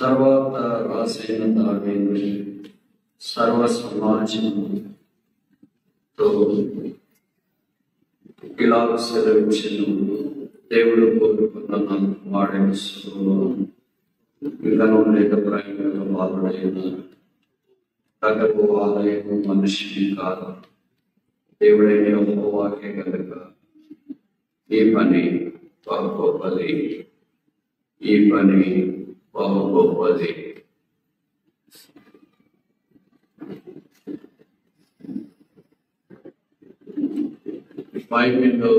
తర్వాత రాసిన దాని సర్వ సమాజంతో ఇలా సెలవించను దేవుడు కోరుకున్న వాడే వాడిన ఇంకను లేక ప్రయాణ బాలుడైన తగకు ఆలయము మనిషిని కాదు. దేవుడైన యెహోవాకే కనుక ఈ పని బహు గొప్పది ఈ పని బహు గొప్పది బైబిల్లో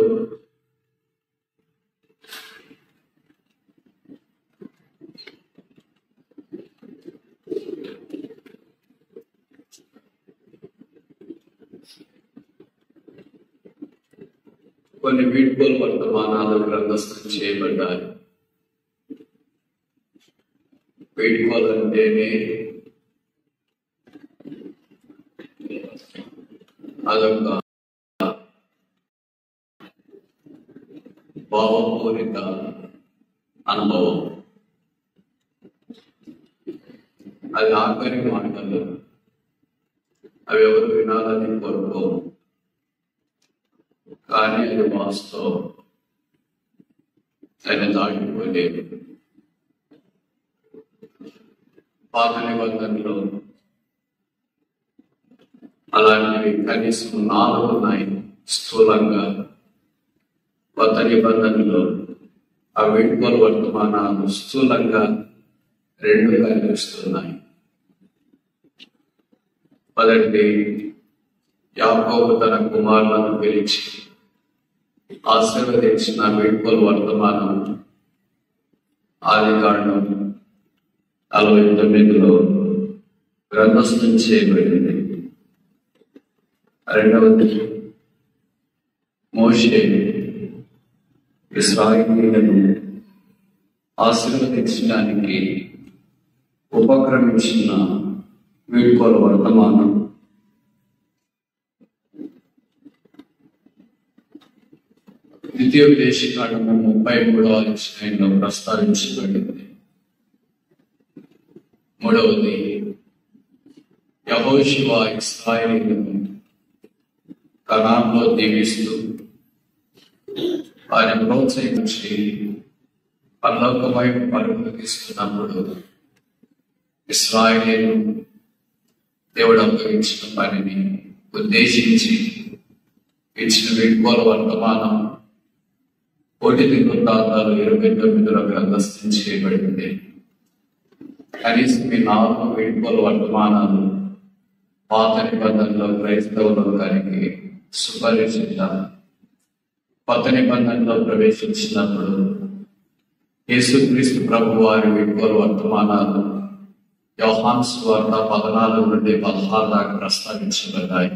కొన్ని వీడ్కోలు వర్తమానాలు గ్రంథస్థం చేయబడ్డాయి వీడ్కోలు అంటేనే అదొక భావపూరిత అనుభవం. అది ఆఖరి మాటలు అవి ఎవరు వినాలని కోరుకోరు. కానీ అది వాస్తవం ఆయన దాటిపోలేదు పాత నిబంధనలో అలాంటివి కనీసం నాలుగు ఉన్నాయి స్థూలంగా. కొత్త నిబంధనలో ఆ వీడ్కోలు వర్తమానాలు స్థూలంగా రెండు కనిపిస్తున్నాయి. మొదటిది యాకోబు తన కుమారులను పిలిచి ఆశీర్వదించిన వీడ్కోలు వర్తమానం ఆది కాండం నలభై తొమ్మిదిలో గ్రంథస్థం చేయబడింది. రెండవది మోషే ఇస్రాయిలీలను ఆశీర్వదించడానికి ఉపక్రమించిన వీడ్కోలు వర్తమానం. ద్వితీయోపదేశ కాండము ముప్పై మూడవ అధ్యాయంలో ప్రస్తావించబడింది. మూడవది యహోశివ ఇస్రాయేలీలను కణాల్లో దీవిస్తూ వారిని ప్రోత్సహించి పర్లోక వైపు పరుగులు తీసుకున్నప్పుడు ఇస్రాయేలు దేవుడు అనుభవించిన పనిని ఉద్దేశించి ఇచ్చిన వీడ్కోల వర్తమానం కోటి వృత్తాంతాలు ఇరవై తొమ్మిదిలో గ్రంథస్థం చేయబడింది కనీసం ఈ నాలుగు వీడ్కోల వర్తమానాలు పాత నిబంధనలో క్రైస్తవులకానికి సుపరిచిత. కొత్త నిబంధనలో ప్రవేశించినప్పుడు యేసుక్రీస్తు ప్రభు వారి వీడ్కోల వర్తమానాలు యోహాన్స్ వార్త పదనాలుగు నుండి పదహారు దాకా ప్రస్తావించబడ్డాయి.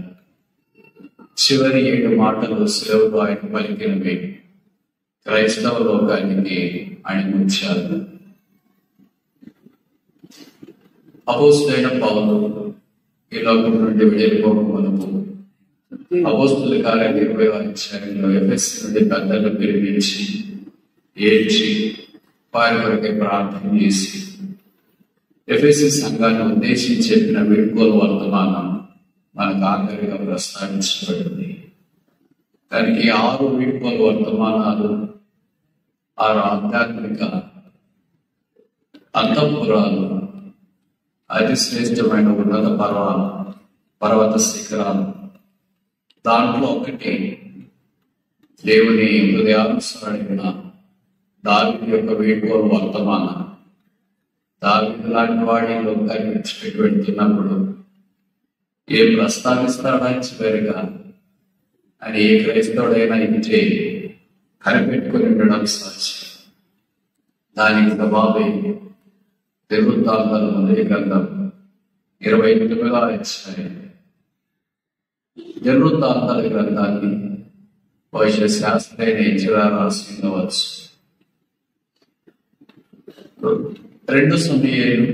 చివరి ఏడు మాటలు సెలవులు ఆయన పలికినవి. క్రైస్తవ లోకానికి ఆయన ఉంచారు అపోస్తులైన పౌరులు ఈ లోకం నుండి వెళ్ళిపోకమునకు అపోస్తుల కార్యం ఇరవై అధ్యాయంలో ఎఫ్ఎస్ నుండి పెద్దలు పిలిపించి ఏడ్చి వారి వరకే ప్రార్థన చేసి ఎఫ్ఎస్సి సంఘాన్ని ఉద్దేశించి చెప్పిన వీడ్కోలు వర్తమానం మనకు ఆఖరిగా ప్రస్తావించబడింది. దానికి ఆరు వీడ్కోలు వర్తమానాలు ఆరు ఆధ్యాత్మిక అంతఃపురాలు అతి శ్రేష్టమైన ఉన్నత పర్వాలు పర్వత శిఖరాలు. దాంట్లో ఒకటి దేవుని హృదయానుసరణ దావి యొక్క వేడుకోలు వర్తమానం. దావి లాంటి వాడి లోకాన్ని విడిచిపెట్టి వెళ్తున్నప్పుడు ఏ ప్రస్తావిస్తాడా చివరిగా? అని ఏ క్రైస్తవుడైనా ఇంటే కనిపెట్టుకుని ఉండడం సాధ్యం దానికి జవాబే తిరుగుతాంతాలు మొదటి గ్రంథం ఇరవై తొమ్మిదో ఇచ్చాయి తిరుగుతాంతాల గ్రంథాన్ని వైశ్య శాస్త్రైన ఇచ్చిరా రాసి ఉండవచ్చు. రెండు సమయాలు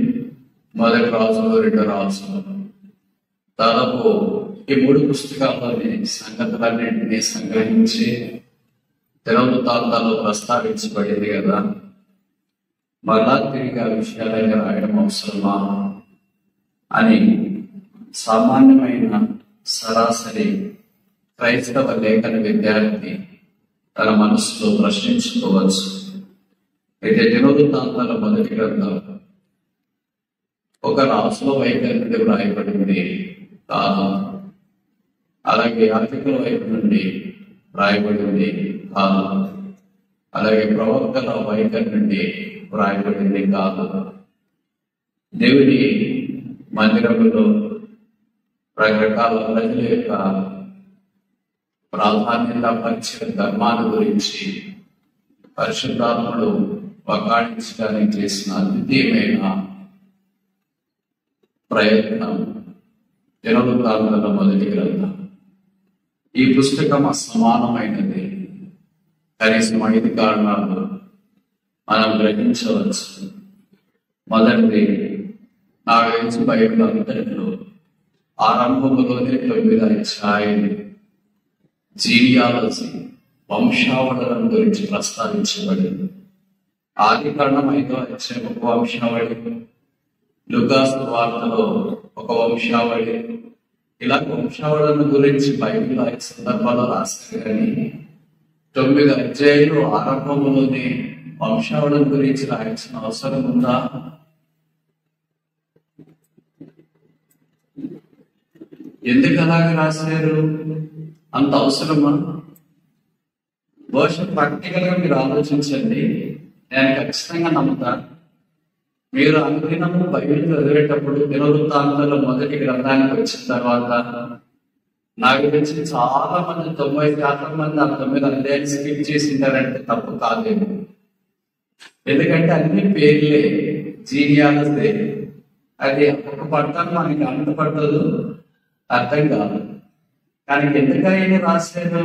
మొదటి రాజులు రెండు రాజులు. దాదాపు ఈ మూడు పుస్తకాలని సంగతులన్నింటినీ సంగ్రహించి దినవృత్తాంతాలు ప్రస్తావించబడింది కదా. మరలా తిరిగి ఆ విషయాలన్నీ రాయడం అవసరమా? అని సామాన్యమైన సరాసరి క్రైస్తవ లేఖన విద్యార్థి తన మనసులో ప్రశ్నించుకోవచ్చు. అయితే దినవృత్తాంతాల మొదటి గ్రంథం ఒక రాసుల వైఖరి నుండి వ్రాయబడింది కాదు. అలాగే ఆర్థిక వైపు నుండి వ్రాయబడింది. కాదు. అలాగే ప్రవక్తల వైఖరి నుండి వ్రాయబడింది కాదు. దేవుని మందిరములో రకరకాల ప్రజల యొక్క ప్రాధాన్యత పరిచయ ధర్మాల గురించి పరిశుద్ధాత్ముడు వకాడించడానికి చేసిన అద్వితీయమైన ప్రయత్నం. దినవృత్తాంతాల మొదటి గ్రంథం. ఈ పుస్తకం అసమానమైనది. కనీసం ఐదు కారణాలు మనం గ్రహించవచ్చు. మొదటిది నాకు తెలిసి బైబిల్ అంతటిలో ఆరంభంలోనే తొమ్మిది ఛాయలు జీవియాలజీ వంశావళులను గురించి ప్రస్తావించబడింది. ఆది కారణం ఐదో అధ్యాయం ఒక వంశావళి. లుగాస్ వార్తలో ఒక వంశావళి. ఇలా వంశావళన గురించి బైబిల్ ఐదు సందర్భాల్లో రాస్తారు కానీ తొమ్మిది అధ్యాయులు ఆరంభంలోనే వంశావళం గురించి రాయాల్సిన అవసరం ఉందా? ఎందుకు అలాగ రాశారు? అంత అవసరమా? బహుశా ప్రాక్టికల్గా మీరు ఆలోచించండి. నేను ఖచ్చితంగా నమ్ముతాను మీరు అనుదినము బైబిల్ చదివేటప్పుడు దినవృత్తాంతంలో మొదటి గ్రంథానికి వచ్చిన తర్వాత నాకు గురించి చాలా మంది తొంభై శాతం మంది ఆ తొమ్మిది అధ్యాయులు స్కిప్ చేసింటారంటే తప్పు కాదేమో. ఎందుకంటే అన్ని పేర్లే జీనియాలసే అది ఒక పడతాను మనకి అంత పట్టదు అర్థం కాదు. కానీ ఎందుకైనా రాశారు?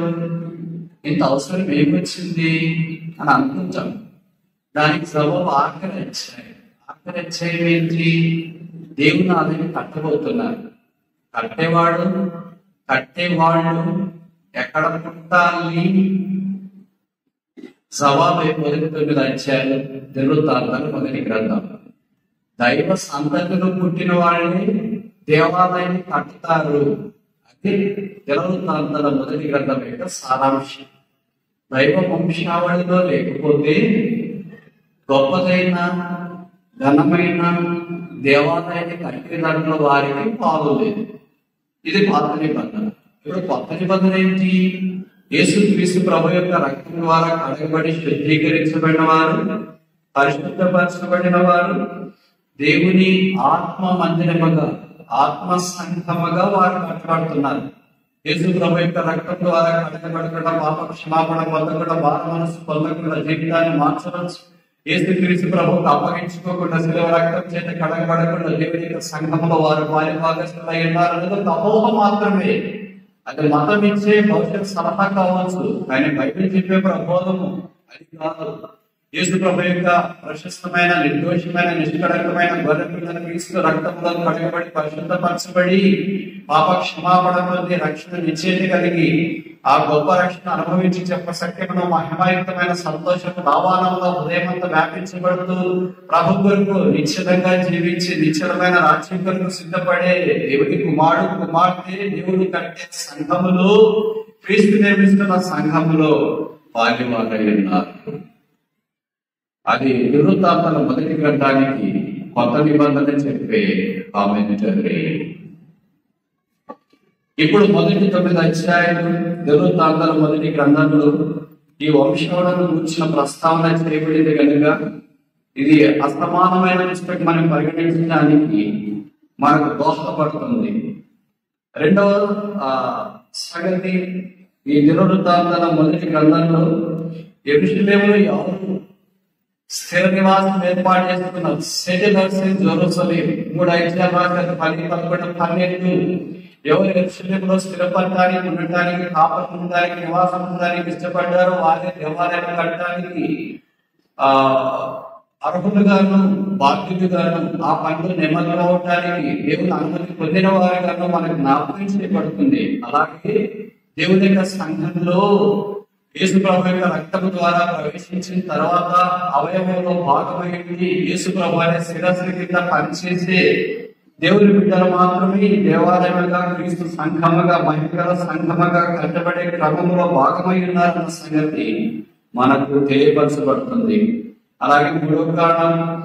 ఇంత అవసరం ఏమొచ్చింది అని అనుకుంటాం. దానికి జవాబు ఆఖరి అధ్యాయం. ఆఖరి అధ్యాయం ఏంటి? దేవుని ఆలయం కట్టబోతున్నారు. కట్టేవాడు కట్టేవాళ్ళు ఎక్కడ పుట్టాలి? జవాబు మొదటి తొమ్మిది అధ్యాయులు తిరుగుతారు మొదటి గ్రంథం. దైవ సంతతిలో పుట్టిన వాళ్ళని దేవాలయాన్ని కట్టుతారు. అది తిరుగుతాంతల మొదటి గ్రంథం యొక్క సారాంశం. దైవ వంశావళిలో లేకపోతే గొప్పదైన ఘనమైన దేవాలయాన్ని కట్టే దాంట్లో వారికి పాలు లేదు ఇది పాత నిబంధన. ఇప్పుడు కొత్త నిబంధన ఏంటి? యేసు క్రీస్తు ప్రభు యొక్క రక్తం ద్వారా కడగబడి శుద్ధీకరించబడిన వారు పరిశుద్ధపరచబడిన వారు దేవుని ఆత్మ మందిరముగా ఆత్మ సంఘముగా వారు మాట్లాడుతున్నారు. యేసు ప్రభు యొక్క రక్తం ద్వారా కడగబడకుండా పాప క్షమాపణ పొందకుండా వారు మనసు పొందకుండా జీవితాన్ని మార్చవచ్చు ఏసు క్రీస్తు ప్రభుత్వం అప్పగించుకోకుండా శిలవ రక్తం చేత కడగబడకుండా దేవుని యొక్క సంఘంలో వారు వారి భాగస్థులై ఉన్నారన్నది తపోహ మాత్రమే. అది మతం ఇచ్చే భవిష్యత్ సలహా కావచ్చు. కానీ బయట చెప్పే ప్రబోధము అది కాదు. యేసు ప్రభు యొక్క ప్రశస్తమైన నిర్దోషమైన నిష్కళంకమైన గొర్రె పిల్లల క్రీస్తు రక్తంలో కడగబడి పరిశుద్ధపరచబడి పాప క్షమాపణ పొంది రక్షణ నిశ్చేత కలిగి ఆ గొప్ప రక్షణ అనుభవించి చెప్ప సత్యమును మహిమాయుక్తమైన సంతోషము దావానంలో హృదయమంతా వ్యాపించబడుతూ ప్రభు కొరకు నిశ్చితంగా జీవించి నిశ్చలమైన రాజ్యం కొరకు సిద్ధపడే దేవుడి కుమారుడు కుమార్తె దేవుని కట్టే సంఘములో క్రీస్తు నిర్మిస్తున్న సంఘములో పాలివారై ఉన్నారు. అది నివృత్తాంతల మొదటి గ్రంథానికి కొత్త నిబంధన చెప్పే కామెంటరీ ఇప్పుడు మొదటి తొమ్మిది అధ్యాయులు నివృత్తాంతల మొదటి గ్రంథంలో ఈ వంశావళను కూర్చిన ప్రస్తావన చేయబడింది కనుక ఇది అసమానమైన పుస్తకం మనం పరిగణించడానికి మనకు దోహదపడుతుంది. రెండవ సంగతి ఈ దినవృత్తాంతాల మొదటి గ్రంథంలో ఎరుషులేములు ఎవరు స్థిర నివాసం ఏర్పాటు చేసుకున్నారు సెటిలర్స్ ఇన్ జెరూసలేం మూడు ఐదు రాశారు పది పదకొండు పన్నెండు ఎవరు ఎరుసలేంలో స్థిరపడటానికి ఉండటానికి కాపలు ఉండడానికి నివాసం ఉండడానికి ఇష్టపడ్డారో వారి దేవాలయాన్ని కట్టడానికి ఆ అర్హులుగాను బాధ్యులుగాను ఆ పనులు నిమగ్నం అవటానికి దేవుని అనుమతి పొందిన వారిగాను మనకు జ్ఞాపకం చేయబడుతుంది అలాగే దేవుని యొక్క సంఘంలో యేసు ప్రభు యొక్క రక్తము ద్వారా ప్రవేశించిన తర్వాత అవయవంలో భాగమైంది యేసు ప్రభు అనే శిరస్సు కింద పనిచేసే దేవుని బిడ్డలు మాత్రమే ఈ దేవాలయముగా క్రీస్తు సంఘముగా మహిళల సంఘముగా కట్టబడే క్రమంలో భాగమై ఉన్నారన్న సంగతి మనకు తెలియపరచబడుతుంది. అలాగే మూడో కారణం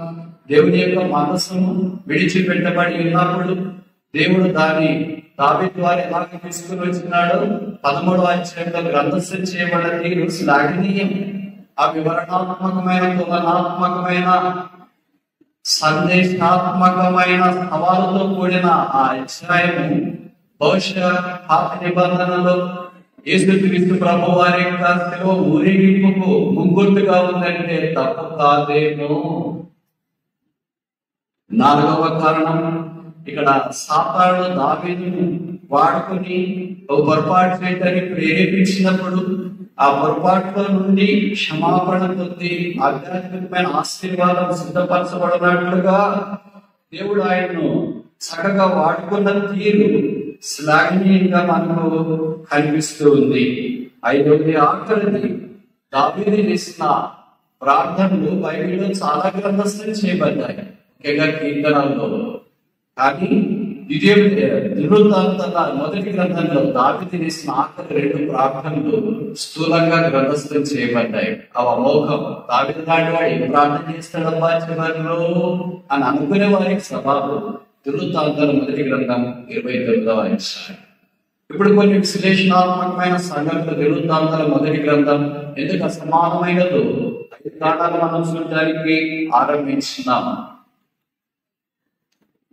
దేవుని యొక్క మనస్సును విడిచిపెట్టబడి ఉన్నప్పుడు దేవుడు దాన్ని దావి ద్వారా ఎలాగ తీసుకుని వచ్చినాడు పదమూడవ అధ్యాయంలో గ్రంథస్థం చేయబడిన తీరు శ్లాఘనీయం. ఆ వివరణాత్మకమైన తులనాత్మకమైన సందేశాత్మకమైన సవాలుతో కూడిన ఆ అధ్యాయము బహుశా పాత నిబంధనలో యేసుక్రీస్తు ప్రభు వారి యొక్క శిలువ ఊరేగింపుకు ముంగుర్తుగా ఉందంటే తప్పు కాదేమో. నాలుగవ కారణం ఇక్కడ సాతాను దావీదును వాడుకుని ఒక పొరపాటు చేయడానికి ప్రేరేపించినప్పుడు ఆ పొరపాట్ల నుండి క్షమాపణ పొంది ఆధ్యాత్మికమైన ఆశీర్వాదం సిద్ధపరచబడినట్లుగా దేవుడు ఆయన్ను చక్కగా వాడుకున్న తీరు శ్లాఘనీయంగా మనకు కనిపిస్తూ ఉంది. ఐదవది ఆఖరిది దావీది ప్రార్థనలు బైబిల్లో చాలా గ్రంథస్థం చేయబడ్డాయి. ముఖ్యంగా కీర్తనల్లో. కానీ ద్వితీయ మొదటి గ్రంథంలో దావిది చేసిన ఆఖరి రెండు ప్రార్థనలు స్థూలంగా గ్రంథస్థం చేయబడ్డాయి. అవి అమోఘం. దావిది నాటి వాడు ఏం ప్రార్థన చేస్తాడమ్మా చివరిలో అని అనుకునే వారికి సభలు. నిరుద్ధాంతాల మొదటి గ్రంథం ఇరవై తొమ్మిదవ అధ్యాయం. ఇప్పుడు కొన్ని విశ్లేషణాత్మకమైన సంఘటన నిరుద్ధాంతాల మొదటి గ్రంథం ఎందుకు అసమానమైనదో ఐదు కారణాలు మనం చూడడానికి ఆరంభించినాం.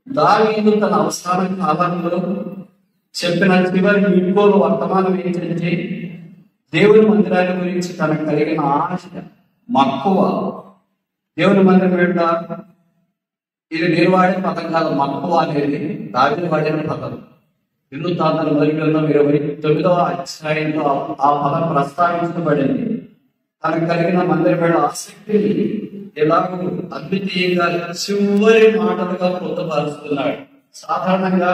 దావీదు తన అవసరాల కాలంలో చెప్పిన చివరి ఇంకోలు వర్తమానం ఏంటంటే దేవుని మందిరాల గురించి తనకు కలిగిన ఆశ మక్కువ. దేవుని మందిరం వెళ్ళ ఇది నేను వాడే పదం కాదు మక్కువ అనేది దావిని వాడిన పదం. ఇల్లు తాతల మొదటి ఇరవై తొమ్మిదవ అధ్యాయంలో ఆ పదం ప్రస్తావించబడింది. తనకు కలిగిన మందిరం మీద ఆసక్తిని ఎలాగో అద్వితీయంగా చివరి మాటలుగా పొందపరుస్తున్నాడు సాధారణంగా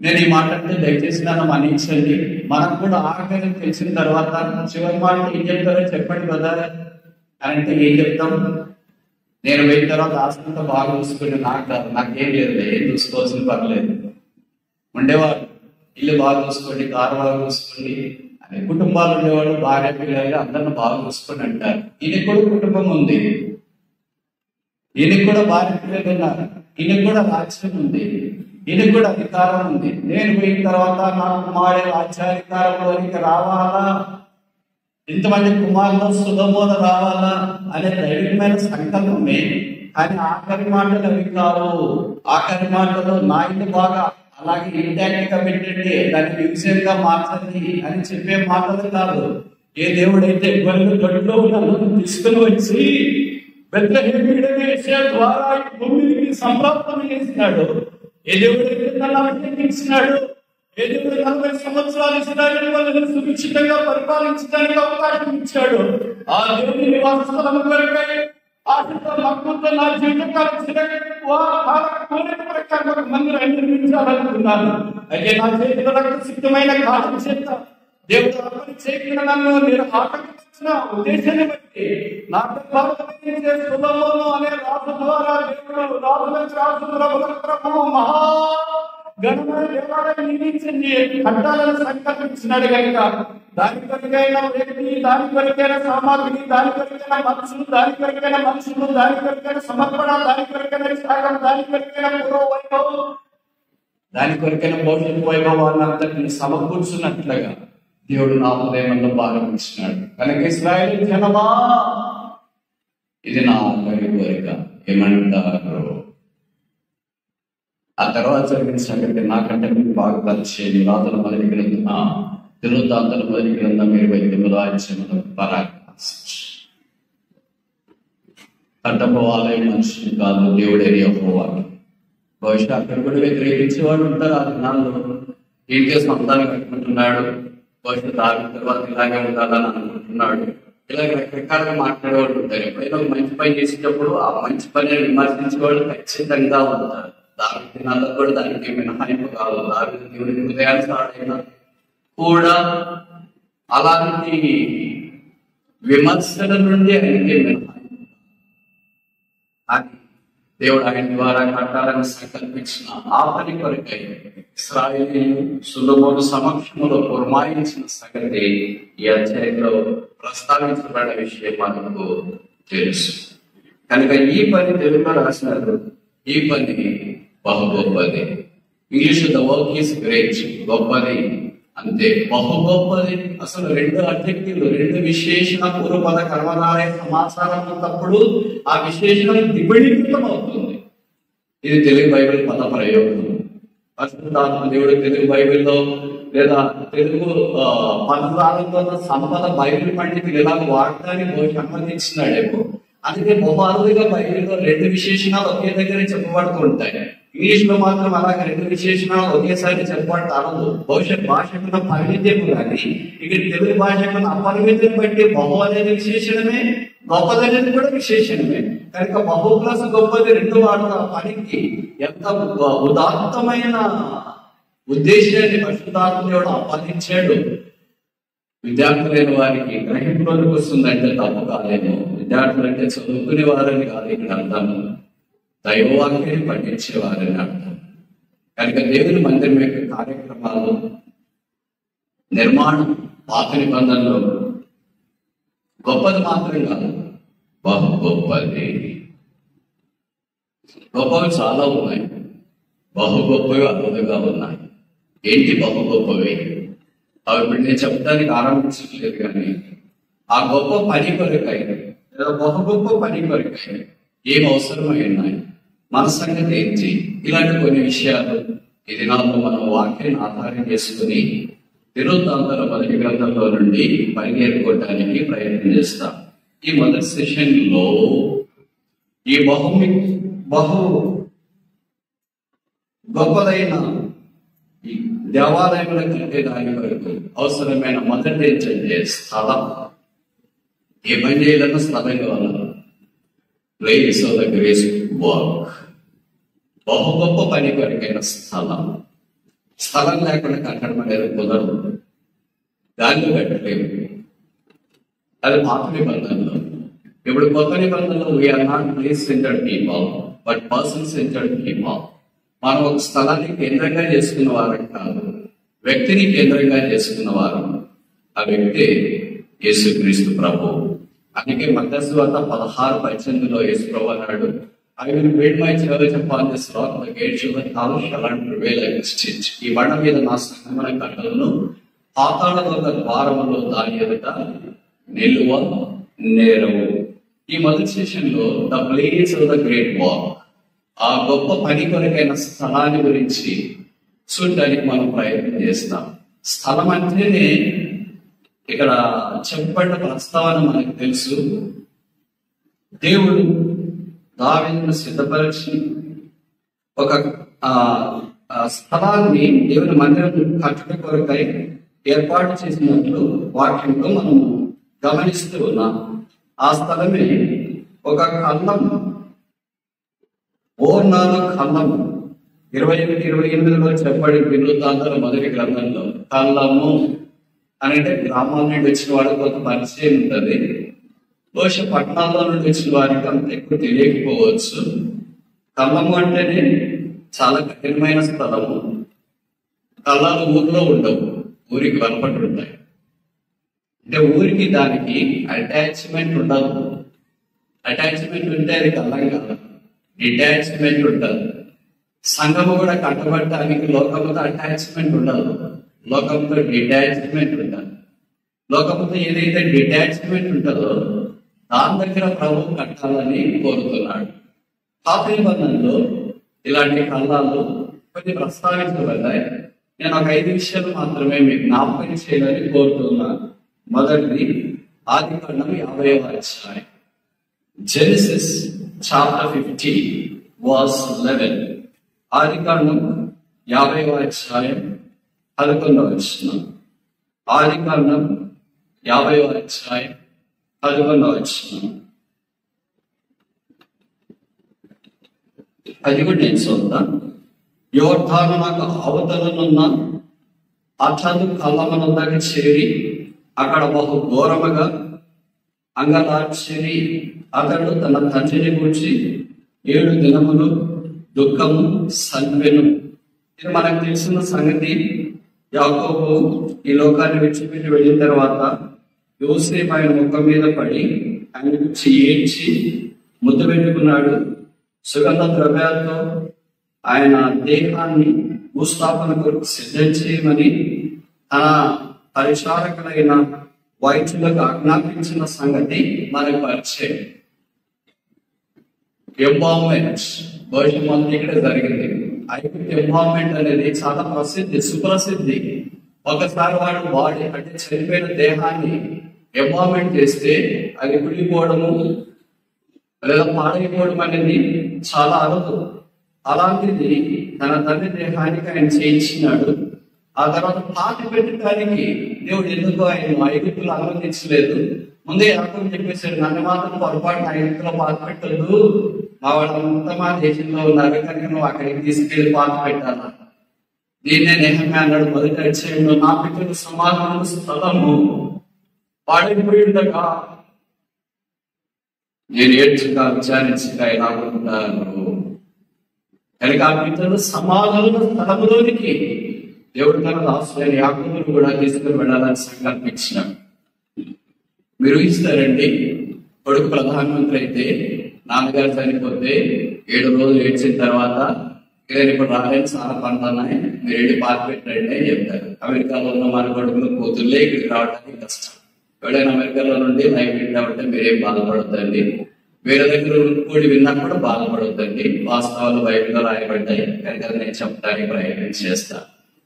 నేను ఈ మాట అంటే దయచేసి నన్ను మన్నించండి. మనకు కూడా ఆఖరి తెలిసిన తర్వాత చివరి మాట ఏం చెప్తారో చెప్పండి కదా అంటే ఏం చెప్తాం? నేను వెళ్ళిన తర్వాత ఆస్తంతా బాగా చూసుకుంటే నాకు కాదు నాకేం లేదు. ఏం చూసుకోవాల్సిన పర్లేదు ఉండేవాడు ఇల్లు బాగా చూసుకోండి కారు బాగా చూసుకోండి. కుటుంబాలు ఉండేవాళ్ళు భార్య పిల్లలు అందరిని బాగా చూసుకొని అంటారు ఈయనకి కూడా కుటుంబం ఉంది. ఈయనకు కూడా భార్య పిల్లలు ఉన్నారు. ఈయనకు కూడా రాజ్యం ఉంది. ఈయనకు కూడా అధికారం ఉంది. నేను పోయిన తర్వాత నా రాజ్యాధికారంలో రాజ్యాధికారంలోనికి రావాలా? ఇంతమంది కుమారులు సుధమోద రావాలా? అనే దైవికమైన సంకల్పమే. కానీ ఆఖరి మాటలు అవి కావు. ఆఖరి మాటలు నా ఇంటి బాగా అలాగే ఇంటాక్ట్గా పెట్టండి దాన్ని మ్యూజియం గా మార్చండి అని చెప్పే మాటలు కాదు. ఏ దేవుడైతే గొర్రెలు దొడ్లో ఉన్న తీసుకుని వచ్చి ద్వారా భూమికి సంప్రాప్తం చేసినాడు. ఏ దేవుడైతే తన అభిషేకించినాడు ఏ దేవుడు నలభై సంవత్సరాలు ఇస్రాయేల్ వాళ్ళని సురక్షితంగా పరిపాలించడానికి అవకాశం ఇచ్చాడు ఆ దేవుని నివాస స్థలం కొరకై ఆశతో మక్కువతో నా జీవితకాలం కోరిక ప్రకారం ఒక మందిరాన్ని నిర్మించాలనుకున్నాను అయితే నా చేతిలో సిద్ధమైన కాలం చేత దేవుడు అర్పణ చేయకుండా నన్ను నేను ఆటంకించిన ఉద్దేశాన్ని బట్టి నాకు సులభము అనే రాజు ద్వారా దేవుడు రాజులకు రాజు ప్రభు మహా ఘనమైన దేవాలయం నిర్మించింది కట్టాలని సంకల్పించినాడు కనుక దాని కొరకైన వ్యక్తి దాని కొరకైన సామాగ్రి దాని కొరకైన మనుషులు దాని కొరకైన మనుషులు దాని కొరకైన సమర్పణ దాని కొరకైన త్యాగం దాని కొరకైన పూర్వవైభవం దాని కొరకైన భవిష్యత్ వైభవాన్ని అంతటిని సమకూర్చున్నట్లుగా దేవుడు నా హృదయంలో ప్రారంభించినాడు కనుక ఇస్రాయల్ జనమా ఇది నా అందరి కోరిక. ఏమంటారు? ఆ తర్వాత జరిగిన సంగతి నాకంటే మీరు బాగా పరిచేది రాతల మొదటి గ్రంథం తిరుతాంతల మొదటి గ్రంథం ఇరవై తొమ్మిదో అధ్యాయంలో పరాకాశించి కట్టపు ఆలయం మనుషులు కాదు దేవుడే యెహోవాడు బహుశా అక్కడ కూడా వ్యతిరేకించేవాడు ఉంటారు ఆ దినాల్లో ఏంటి సొంతాన్ని కట్టుకుంటున్నాడు బహుశా తాగిన తర్వాత ఇలాగే ఉండాలని అనుకుంటున్నాడు. ఇలాగ రకరకాలుగా మాట్లాడేవాళ్ళు ఉంటారు. ఎప్పుడైనా మంచి పని చేసేటప్పుడు ఆ మంచి పని విమర్శించే వాళ్ళు ఖచ్చితంగా ఉంటారు. దాని దినాల్లో కూడా దానికి మినహాయింపు కాదు దాని దేవుడి హృదయానుసారుడైనా కూడా అలాంటి విమర్శల నుండి ఆయనకి మినహాయింపు అది దేవుడు ఆయన ద్వారా కట్టాలని సంకల్పించిన ఆ కొరకై ఇస్రాయిల్ని సులభము సమక్షములో పురమాయించిన సంగతి ఈ అధ్యాయంలో ప్రస్తావించబడిన విషయం మనకు తెలుసు. కనుక ఈ పని తెలుగులో రాసినారు. ఈ పని బహు గొప్పది English the work is great గొప్పది. అంతే. బహు గొప్పది అసలు రెండు అడ్జెక్టివ్లు రెండు విశేషణ పూర్వపద కర్మధారయ సమాచారం ఉన్నప్పుడు ఆ విశేషణం దిగుళీకృతం అవుతుంది ఇది తెలుగు బైబిల్ పద ప్రయోగం. పరిశుద్ధాత్మ దేవుడు తెలుగు బైబిల్లో లేదా తెలుగు ఆ, సంపద బైబిల్ పండితులు ఎలా వాడటానికి బహుశా అనుమతించినాడేమో అందుకే బహుళగా బైబిల్లో రెండు విశేషణాలు ఒకే దగ్గర చెప్పబడుతూ ఉంటాయి. ఇంగ్లీష్లో మాత్రం అలాగే రెండు విశేషణాలు ఒకేసారి చెప్పబడతా భవిష్యత్ బహుశా యొక్క పరిమితం కానీ ఇక్కడ తెలుగు భాష యొక్క అపరిమితం బట్టి బహు అనేది విశేషణమే గొప్పదనేది కూడా విశేషణమే. కనుక బహు ప్లస్ గొప్పది రెండు వాడుతున్న పనికి ఎంత ఉదాత్తమైన ఉద్దేశాన్ని పరిశుద్ధాత్మ అప్పగించాడు. విద్యార్థులైన వారికి గ్రహింపులోకి వస్తుందంటే తప్పు కాలేము విద్యార్థులు అంటే చదువుకునే వారని కాదు ఇక్కడ అర్థం దైవవాక్యాన్ని పఠించేవారని అర్థం. కనుక దేవుని మందిరం యొక్క కార్యక్రమాలు నిర్మాణం పాత నిబంధనలో గొప్పది మాత్రం కాదు బహు గొప్పది. గొప్పవి చాలా ఉన్నాయి. బహు గొప్పవి అద్భుతంగా ఉన్నాయి. ఏంటి బహు గొప్పవి? అవి ఇప్పుడు నేను చెప్పడానికి ఆరంభించట్లేదు కానీ ఆ గొప్ప పని కొరకై లేదా బహు గొప్ప పని కొరకై ఏం అవసరమై ఉన్నాయి? మన సంగతి ఏంటి? ఇలాంటి కొన్ని విషయాలు ఈ దినాల్లో మనం వాక్యాన్ని ఆధారం చేసుకుని తిరుతాంతర మొదటి గ్రంథంలో నుండి పరిగెరుకోవటానికి ప్రయత్నం చేస్తాం. ఈ మొదటి సెషన్లో ఈ బహు బహు గొప్పదైన ఈ దేవాలయముల కంటే దాని వరకు అవసరమైన మొదటి ఏంటంటే స్థలం. ఏ పని చేయాలన్నా స్థలం కావాలి? Place of the grace work బహు గొప్ప పని కొరకైన స్థలం. స్థలం లేకుండా కట్టడం అనేది కుదరదు. దాన్ని కట్టలేము అది పాత నిబంధనలో. ఇప్పుడు కొత్త నిబంధనలో we're not place centered people but person centered people మనం ఒక స్థలాన్ని కేంద్రంగా చేసుకున్న వారం కాదు వ్యక్తిని కేంద్రంగా చేసుకున్న వారం. ఆ వ్యక్తి యేసుక్రీస్తు ప్రభు. అందుకే మద్దస్తు వార్త పదహారు పద్దెనిమిదిలో యేసుప్రభు అన్నాడు I will build my church upon this rock my gates of the thou shall prevail against it ఈ బండ మీద నా సంగమన కట్టలను పాతాళ ద్వారములో దాని ఎదుట నిలువ నేరవు. ఈ మొదటి సెషన్లో the place of the great walk ఆ గొప్ప పని కొరకైన స్థలాన్ని గురించి చూడడానికి మనం ప్రయత్నం చేస్తాం. స్థలం అంటేనే ఇక్కడ చెప్పబడిన ప్రస్తావన మనకు తెలుసు. దేవుడు దావిని సిద్ధపరిచి ఒక ఆ, స్థలాన్ని దేవుని మందిరం కట్టుట కొరకై ఏర్పాటు చేసినట్లు వాక్యంలో మనం గమనిస్తూ ఉన్నాం. ఆ స్థలమే ఒక కన్నం ఓర్నాలు కన్నం ఇరవై ఎనిమిది ఇరవై ఎనిమిదిలో చెప్పబడి వినూతాంతర మొదటి గ్రంథంలో కల్లము అంటే గ్రామాల నుండి వచ్చిన వాడికి కొంత పరిచయం ఉంటుంది. బహుశా పట్టణాల్లో నుండి వచ్చిన వారికి అంత ఎక్కువ తెలియకపోవచ్చు. కళ్ళము అంటేనే చాలా కఠినమైన స్థలము. కళ్ళాలు ఊర్లో ఉండవు. ఊరికి వెనపడి ఉంటాయి. అంటే ఊరికి దానికి అటాచ్మెంట్ ఉండదు. అటాచ్మెంట్ ఉంటే అది కళ్ళం కాదు. డిటాచ్మెంట్ ఉండదు. సంఘము కూడా కట్టబడటానికి లోకముతో అటాచ్మెంట్ ఉండదు. లోకంతో డిటాచ్మెంట్ ఉంటారు లోకంతో ఏదైతే డిటాచ్మెంట్ ఉంటుందో దాని దగ్గర ప్రభు కట్టాలని కోరుతున్నాడు. పాత నిబంధనలో ఇలాంటి కళ్ళాలు కొన్ని ప్రస్తావించబడ్డాయి. నేను ఒక ఐదు విషయాలు మాత్రమే మీకు జ్ఞాపకం చేయాలని కోరుతున్నాను మొదటిది ఆది కాండం యాభై అధ్యాయం. Genesis chapter fifty verse eleven ఆది కాండం యాభై అధ్యాయం. పదకొండవ వచ్చిన ఆది కాండం యాభై అధ్యాయం పదకొండవ వచ్చిన అది కూడా నేను చూద్దాం. యోర్ధాను నాకు అవతలనున్న అతను కళ్ళమనందకి చేరి అక్కడ బహు ఘోరముగా అంగలార్చేరి. అతడు తన తండ్రిని గురించి ఏడు దినములు దుఃఖము సన్వెను ఇది మనకు తెలిసిన సంగతి. యాకోబు ఈ లోకాన్ని విడిచిపెట్టి వెళ్ళిన తర్వాత యోసేపు ఆయన ముఖం మీద పడి ఆయన గురించి ఏడ్చి ముద్దు పెట్టుకున్నాడు. సుగంధ ద్రవ్యాలతో ఆయన దేహాన్ని భూస్థాపన కొరకు సిద్ధం చేయమని తన పరిచారకులైన వైద్యులకు ఆజ్ఞాపించిన సంగతి మనకు పరిచయం ఎంబావ్మెంట్ వర్షన్ ఇక్కడ జరిగింది. ఐగుప్తు ఎంబావ్మెంట్ అనేది చాలా ప్రసిద్ధి సుప్రసిద్ధి. ఒకసారి వాడు బాడీ అంటే చనిపోయిన దేహాన్ని ఎంబావ్మెంట్ చేస్తే అది కుళ్ళిపోవడము లేదా పాడైపోవడం అనేది చాలా అరుదు. అలాంటిది తన తండ్రి దేహానికి ఆయన చేయించినాడు. ఆ తర్వాత పాతి పెట్టడానికి దేవుడు ఎందుకు ఆయన ఐగుప్తులు అనుమతించలేదు? ముందే అర్థం చెప్పేశాడు. నన్ను మాత్రం పొరపాటు నా ఇంట్లో పాత పెట్టద్దు మా వాళ్ళంతా మా దేశంలో ఉన్నారు కనుక నువ్వు అక్కడికి తీసుకెళ్ళి పాత పెట్టాలా నేనే నేహమే అన్నాడు. మొదట వచ్చేయండు నా పిల్లలు సమాధానం స్థలము. పాడైపోయి ఉండగా నేను ఏడ్చుగా విచారించగా ఎలా ఉంటాను కనుక ఆ పిల్లలు సమాధుల స్థలములోనికి దేవుడు తన రాష్ట్రాన్ని యాకోబును కూడా తీసుకుని వెళ్ళాలని సంకల్పించినాడు. మీరు కొడుకు ప్రధానమంత్రి అయితే నాన్నగారు చనిపోతే ఏడు రోజులు ఏడ్చిన తర్వాత నేను ఇప్పుడు రాలేని చాలా పనులు మీరు వెళ్ళి పాత పెట్టండి అని చెప్తారు. అమెరికాలో ఉన్న మన కొడుకులు కూతుర్లే ఇక్కడికి రావడానికి కష్టం. ఎవడైనా అమెరికాలో నుండి లైవ్ వింటామంటే మీరేం బాధపడద్దండి? వేరే దగ్గర కూడి విన్నా కూడా బాధపడద్దండి. వాస్తవాలు బైబిల్లో రాయబడ్డాయి. కనుక నేను చెప్పడానికి ప్రయత్నం చేస్తా.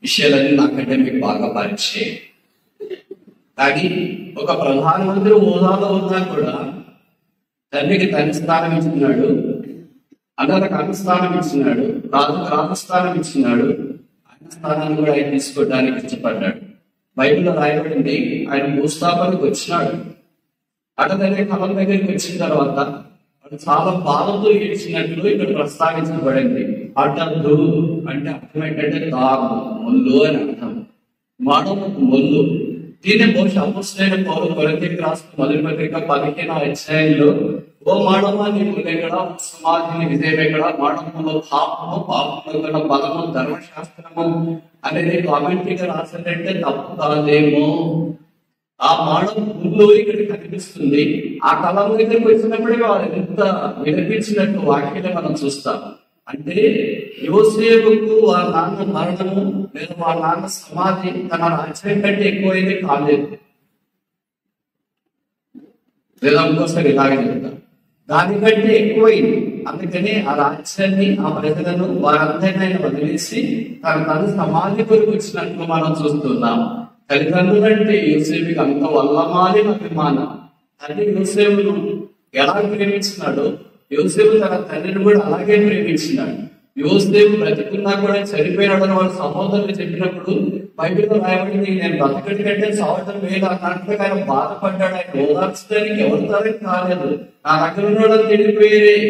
విషయాలన్నీ నాకంటే మీకు బాగా పరిచయం. కానీ ఒక ప్రధానమంత్రి హోదాలో ఉన్నా కూడా తండ్రికి తండ్రి స్థానం ఇచ్చినాడు అన్నలకు అన్న స్థానం ఇచ్చినాడు రాజుకు రాజు స్థానం ఇచ్చినాడు ఆయన స్థానాన్ని కూడా ఆయన తీసుకోవడానికి ఇష్టపడ్డాడు. బైబిల్లో రాయబడింది ఆయన భూస్థాపనకు వచ్చినాడు. అటదనే కలం దగ్గరికి వచ్చిన తర్వాత వాడు చాలా బాధతో ఏడ్చినట్లు ఇక్కడ ప్రస్తావించబడింది. అటద్దు అంటే అర్థం ఏంటంటే తాగు ముళ్ళు అని అర్థం. మానవ ముళ్ళు దీన్ని బహుశా అపుస్తైన పౌరు కొరంతికి రాసిన మొదటి పత్రిక పదిహేను అధ్యాయంలో ఓ మానవ నీ ఎక్కడ? సమాధిని విజయం ఎక్కడ? మానవంలో పాపము పాపంలో గల బలము ధర్మశాస్త్రము అనేది కామెంట్రీగా రాసిందంటే తప్పు కాదేమో ఆ మానవ ముందు ఇక్కడ కనిపిస్తుంది. ఆ కళ దగ్గరికి వచ్చినప్పుడే వారు ఎంత వినిపించినట్టు వాక్యం మనం చూస్తాము. అంటే యువసేపుకు వాళ్ళ నాన్న మరణము లేదా వాళ్ళ నాన్న సమాధి తన రాజ్యం కంటే ఎక్కువైంది కాలేదు. లేదా ఇంకోసారి ఇలాగే చెప్తా దానికంటే ఎక్కువైంది. అందుకనే ఆ రాజ్యాన్ని ఆ ప్రజలను వారందరినీ ఆయన వదిలేసి తన తన సమాధి కొరకు వచ్చినట్లు మనం చూస్తున్నాం. తల్లిదండ్రులంటే యూసేపుకి అంత వల్లమాలి అభిమానం. తండ్రి యూసేపును ఎలా ప్రేమించినాడో యోసేపు తన తండ్రిని కూడా అలాగే ప్రేమించినాడు. యోసేపు బ్రతికున్నా కూడా చనిపోయినాడని వాళ్ళ సహోదరులు చెప్పినప్పుడు బైబిల్లో రాయబడింది నేను బ్రతకటి కంటే సహోదరం మేలు అన్నట్లుగా ఆయన బాధపడ్డాడు ఆయన ఓదార్చడానికి ఎవరి కాలేదు. నా దగ్గర ఉన్న ఇక